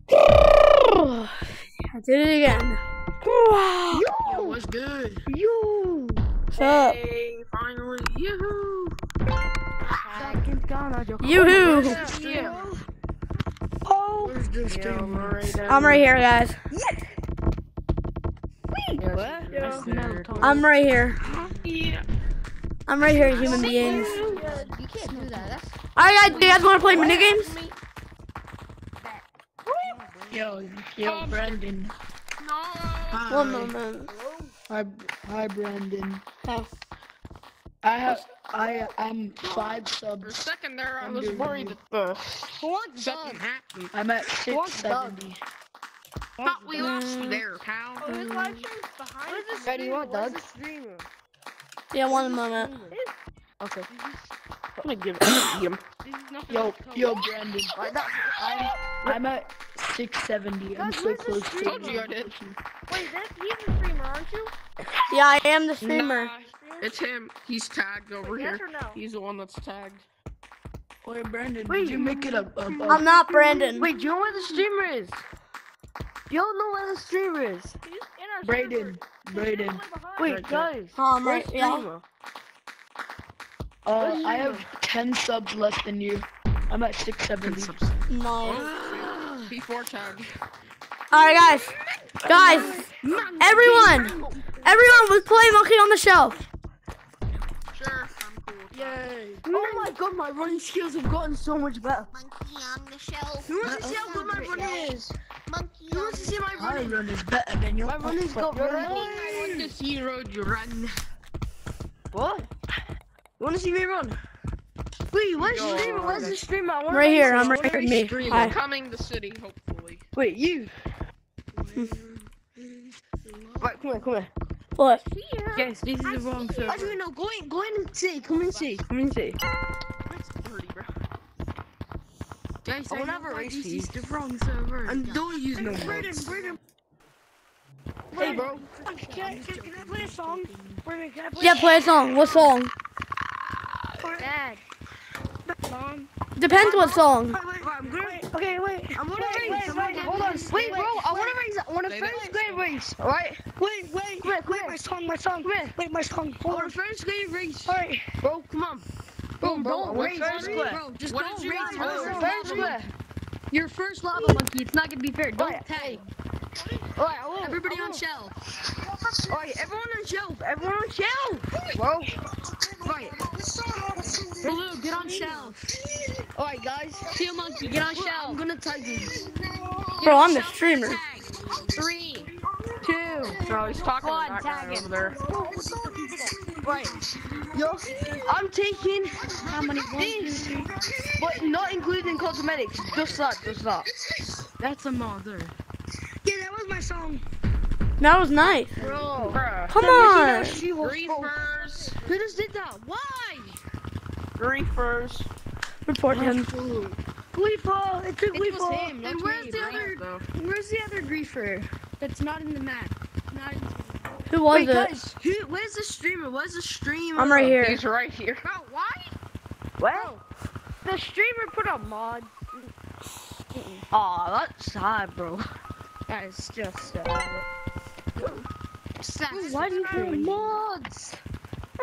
I did it again. Yo, what's good? You. What's up? Hey, finally, yoo-hoo! Yoo-hoo! Oh. Where's? I'm right here, guys. I'm right here. Yeah. I'm right here, human beings. You can't do that. That's Alright, guys, do you guys want to play minigames? Yo, yo, Brandon. No. One moment. Hi, hi, Brandon. Oh. I have, I, I'm five subs. For a second there, I was worried good. that the Who wants something happened. I'm at What's six seventy. Thought we mm. lost you there, pal. Ready, you want Doug? Yeah, one moment. Okay. I'm gonna give it to *coughs* him. Yo, yo, Brandon. I'm, I'm at 670. I'm so close to stream? Told you I did. Wait, that's he's the streamer, aren't you? Yeah, I am the streamer. Nah, it's him. He's tagged over Yes here. or no? He's the one that's tagged. Wait, Brandon, Wait. did you make it up? up, up? I'm not Brandon. Wait, do you know where the streamer is? You don't know where the streamer is. He's in Braydon. Braydon. Wait, Right there. guys. Um, where's right, yeah. Streamer? Uh, I have 10 subs less than you. I'm at 670. Nice. Oh, P4 tag. All right, guys. Guys, everyone, everyone was playing Monkey on the Shelf. Sure, I'm cool. Yay. Oh my god, my running skills have gotten so much better. Monkey on the shelf. Who wants to see how good my running is? Monkey Who wants to see my My running? run is better than your My running's got Your running. I want to see road you run. What? You want to see me run? Wait, where's the Yo. streamer? Where's the streamer? I wanna Right here. race I'm him. Right here. race Me. him. Hi. Coming to city, hopefully. Wait, you. right, come here, come here. What? Yes, this is the wrong server. Actually, no, go in, go in and see. Come and see. Come and see. It's 30, bro. Guys, I, I want have a why race this is the wrong server. And don't use no mods. Hey, bro. Can I, can, can I play a song? Braydon, can I play Yeah, play a song. What song? Dad. Mom. Depends what song. Right, I'm gonna. Okay, wait. I'm gonna race. wait, I'm wait, hold on. Wait, bro. I want to race. I want to Say first grade race. All right. Wait, wait. Come here, come Wait, my song, my song. Come here. Wait, my song. I Hold want on. to first grade race. Alright. Bro, come on. Bro, bro, Don't race. race, First bro. Bro, just What don't you race. First First lava square. monkey. Your first lava monkey. It's not gonna be fair. Don't tag. All right, I. Everybody I on will. shelf. All right, everyone on shelf. Everyone on shelf. Bro. Right. Blue, get on shelf. All right, guys. Teal monkey, get on I'm gonna tag you. Bro, I'm the streamer. Tag. Three. Two. No, he's talking Go to that tag guy him. over there. Right. Yo, I'm taking How many? One, two, this, three. but not including cosmetics. Just that. Just that. That's a mother. Yeah, that was my song. That was nice. Bro. Bruh. Come on. Griefers. Who just did that? Why? Griefers. Report him. Gleeful. It's a It was Gleeful. him. And where's me, the other? Though. Where's the other griefer? That's not in the map. Not in Who was Wait, it? guys. Who? Where's the streamer? Where's the streamer? I'm right here. He's right here. Bro, why? Well, the streamer put a mod. Aw, that's sad, bro. That is just sad. Why do you put mods?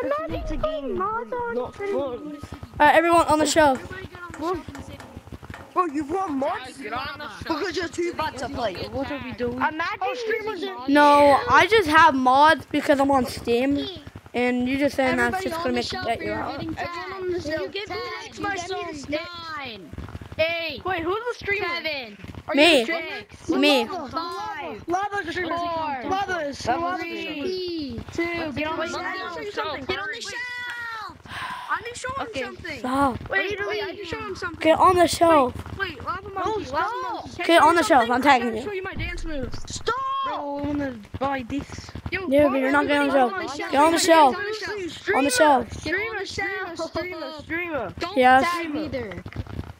I'm not into game mods are not fun. All right, everyone on the show. Everybody get on the shelf and say Bro, you want Guys, mods? get on the show. Because you're too bad to play. What are we doing? Imagine oh, streamers. No, I just have mods because I'm on Steam, and you just saying that's just gonna the make me shelf get or you you're out. getting Everyone on tagged. the shelf. You get Tag. tagged. My You get song. me to Nine. Eight. Wait, who's the streamer? Seven. Me. Six. Me. Five. Lava's a streamer. Four. Lava's. That was Lava's. Three. Two. Get on the shelf. I need to something. Get on the shelf. I need to show him Okay. something. Stop. Wait, wait, I need to show him something. Get on the show. Wait, lava monkey, No, lava monkey. Get on the shelf. I'm tagging I gotta you. show you my dance moves. Stop! Bro, I wanna buy this. Yo, Yeah, but you're not getting on the shelf. Get on the shelf. On the shelf. Streamer, streamer, streamer, streamer. Don't Yes. tag me either.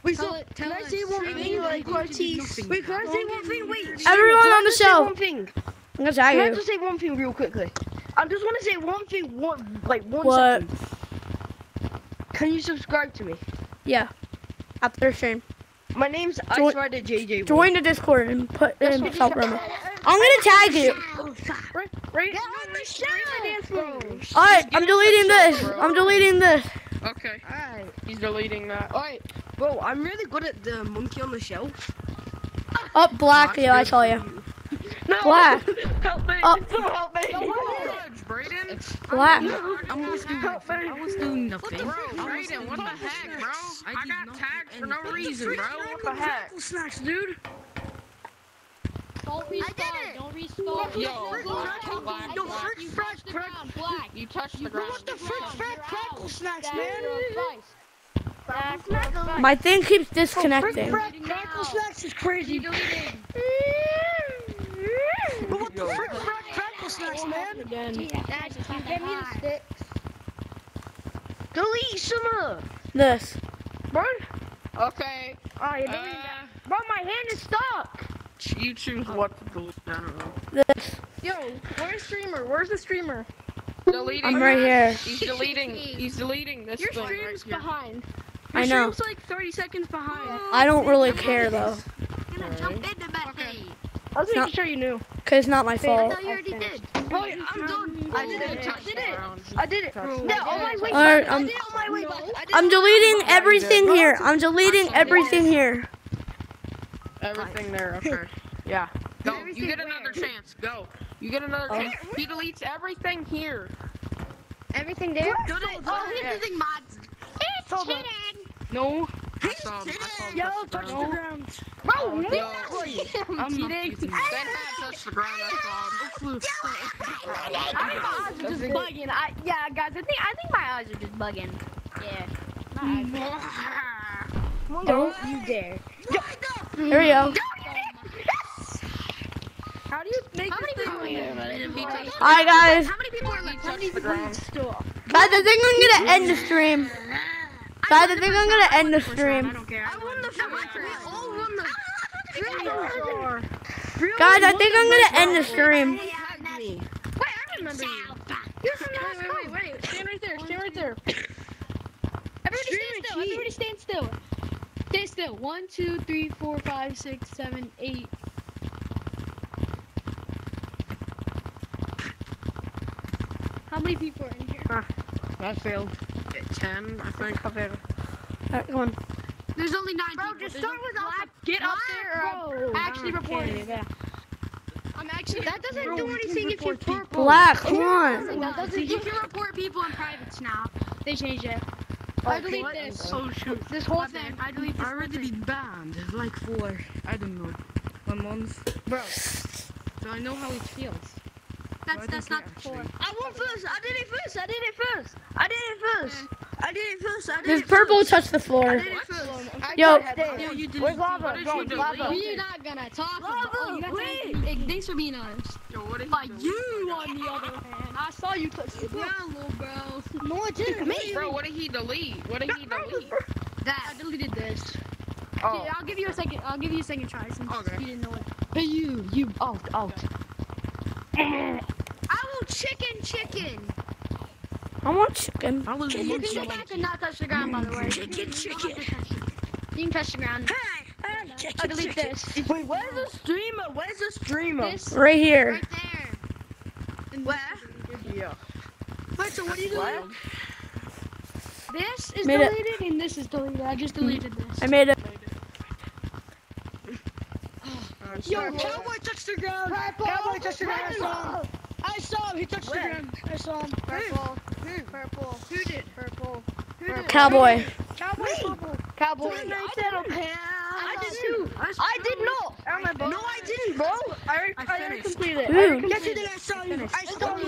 Wait, Tell so it- tell can I say one thing? Like, need Ortiz. nothing. Wait, can I say one thing? Wait, Everyone streamer, can I on the just say shelf. One thing. I'm gonna tag Can I just say one thing real quickly? I just want to say one thing, one like one What? second. Can you subscribe to me? Yeah. After stream. My name's Join- Ice Rider JJ. Join the Discord and put in help room. I'm gonna tag you. Right, right. Get on the shelf. All right, I'm deleting this. I'm deleting this. Okay, Alright, he's deleting that. alright. Bro, I'm really good at the monkey on the shelf. Up black, yeah, I tell you. No! Black. Help me! Up. Someone help me! Fudge, Braydon. Black. I was doing Help me! I was doing nothing. Bro, Braydon, what the heck, bro? I I got tagged for no reason, bro. What the heck? snacks, dude. Don't respawn. Don't respawn. Yo, black, black, black, black, black. You touched the ground. Black. You touched the ground. What the frick, frick, crackle snacks, That's man? your advice. My thing keeps Frick, disconnecting. frick, crackle snacks is crazy. You deleted. But what the frick, frick, crackle snacks, man? Dad, you get me the sticks. Delete some of This. Bro, Okay. oh, you Uh, deleted that. Bro, my hand is stuck. You choose oh. what to delete. I don't know. This. Yo, where's streamer? Where's the streamer? Deleting. I'm right here. He's deleting. He's deleting this Your thing right stream's here. behind. I know. Stream's like 30 seconds behind. Oh, I don't really care though, Gonna jump into that thing. I was Not- making sure you knew. cause it's not my I fault. thought you already did. Oh, yeah, I'm done. I did it. I did it. I did it. Yeah, on my way back. I I'm- did it on my way back. I did I'm deleting everything here. I'm deleting everything here. Everything there. Okay. *laughs* Yeah. Go. You Everything get another where? chance. Go. You get another oh. chance. He deletes everything here. Everything there? Oh, he's Yeah. using mods. Hold on. No. I saw him. I Yo, touch the ground. ground. Oh, no. *laughs* I'm cheating. Ben had touched the ground. I saw him. I think my eyes are just bugging. I, yeah, guys, I think I think my eyes are just bugging. Yeah. Don't you dare. Here we go. How do you make How this many thing? people? Hi guys. How many people are left? How many Touched the ground. Guys, I think I'm gonna end the stream. Guys, I think I'm gonna end the stream. I won the first. We all won the Guys, I think I'm gonna end the stream. Wait, I remember you. You're from last wait, wait, wait, wait. Stand right there. Stand right there. Everybody stand still. Everybody stand still. Stay still. One, two, three, four, five, six, seven, eight. How many people are in here? I failed. Ten, I think. Alright, come on. There's only nine Bro, people. just There's start only- with us. Get up there. Bro, um, actually reporting. Yeah. I'm actually. That doesn't do anything if you're purple. Black, come on. That doesn't. You can report people in privates now. They changed it. I delete this. Oh shoot. This whole My thing. bad. I delete this. I already been banned like for I don't know a month, bro. So I know how it feels. That's that's not the actually. I won first. I did it first. I did it first. I did it first. I did it first. I did Does it purple first. touch the floor? I did it first. Yo, Yeah, you did. Where's lava? What did Go, you delete? lava. We're not gonna talk about. Oh, wait. thanks for being honest. Yo, what did But you delete? you, on the other hand, I saw you touch the ground, little bro. No, I didn't. Me. Bro, what did he delete? What did he delete? That. I deleted this. Oh, Yeah, I'll give you a second. I'll give you a second try since Okay. you didn't know it. Hey you, you oh, oh. out, out. I will chicken chicken. I want chicken. I was You can go back and not touch the ground, by the way. Chicken chicken. You can touch the ground. Hi. I'll delete this. Wait, where's the streamer? Where's the streamer? This Right here. Right there. and Where? Yeah. So what are you doing? This is Made it. deleted and this is deleted. I just deleted this. I made it. Yo, cowboy touched the ground. Cowboy touched the ground. I saw him. I saw him. He touched the ground. I saw him. Purple. Purple. Who did? Purple. Who did? Cowboy. Cowboy. Cowboy. I did too. I did not. No, I didn't, bro. I, I, already completed it. Dude. already completed it. I saw you. I saw you.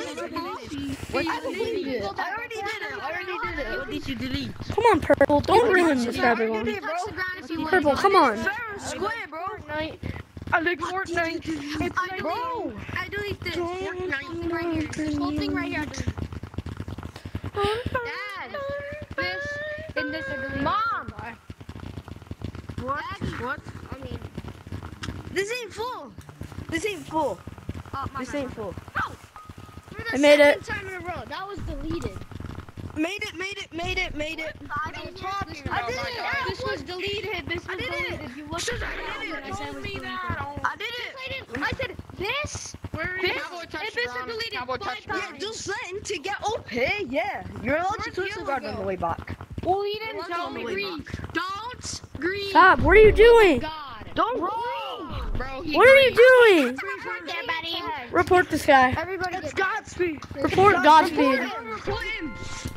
I completed it. I already did it. I already did it. What did you delete? Come on, purple. Don't ruin this for everyone. already did it, Touch the ground if you want. Purple, come on. Square, bro. I like Fortnite. It's I like, delete, bro. I delete this. Right here. This whole thing right here. Dad. This and this. Mom. What? What? I mean, This ain't full. This ain't full. oh, my This bad. ain't full. The I made it. time in a row. That was deleted. Made it, made it, made it, made it. I didn't talk. I did it. This was deleted. This was deleted. You looked at and I said it. I did it. I said this. Where This. Cowboy touched If the this is ground. deleted Cowboy five touched the Yeah, ground. do something to get up here. Yeah, you're allowed to Where'd touch the yellow ground on go? the way back. Well, he didn't tell me way green. Don't green. Stop. What are you oh doing? God. Don't roll. Bro, he What are you doing? Report there, buddy. Report this guy. Everybody It's Godspeed. Report Godspeed. Report him.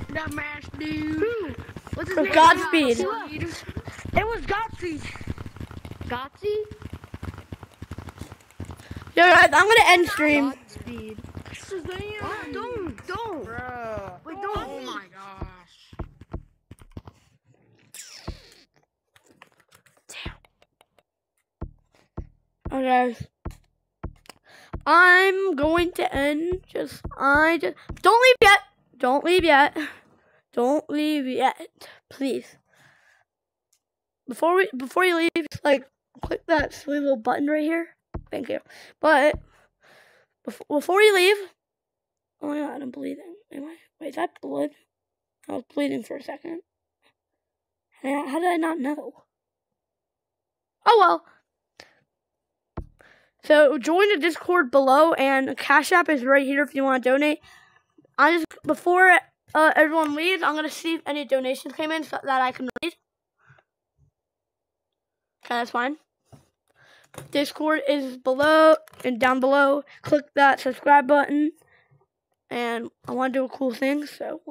Dumbass dude. Who? What's his name? Godspeed. It was Godspeed. Gotsy. Yo, guys, I'm gonna end stream. Godspeed. Oh, don't, don't. Bro. Wait, don't. Oh my gosh. Oh, guys. I'm going to end. Just, I just. Don't leave yet. Don't leave yet. Don't leave yet. Please. Before we, before you leave, like, click that silly little button right here. Thank you. But before, you leave, oh my god, I'm bleeding. I? Wait, is that blood? I was bleeding for a second. How how did I not know? Oh well. So join the Discord below, and Cash App is right here if you want to donate. I just before uh, everyone leaves, I'm gonna see if any donations came in so that I can read. Okay, that's fine. Discord is below and down below. Click that subscribe button. And I want to do a cool thing, so.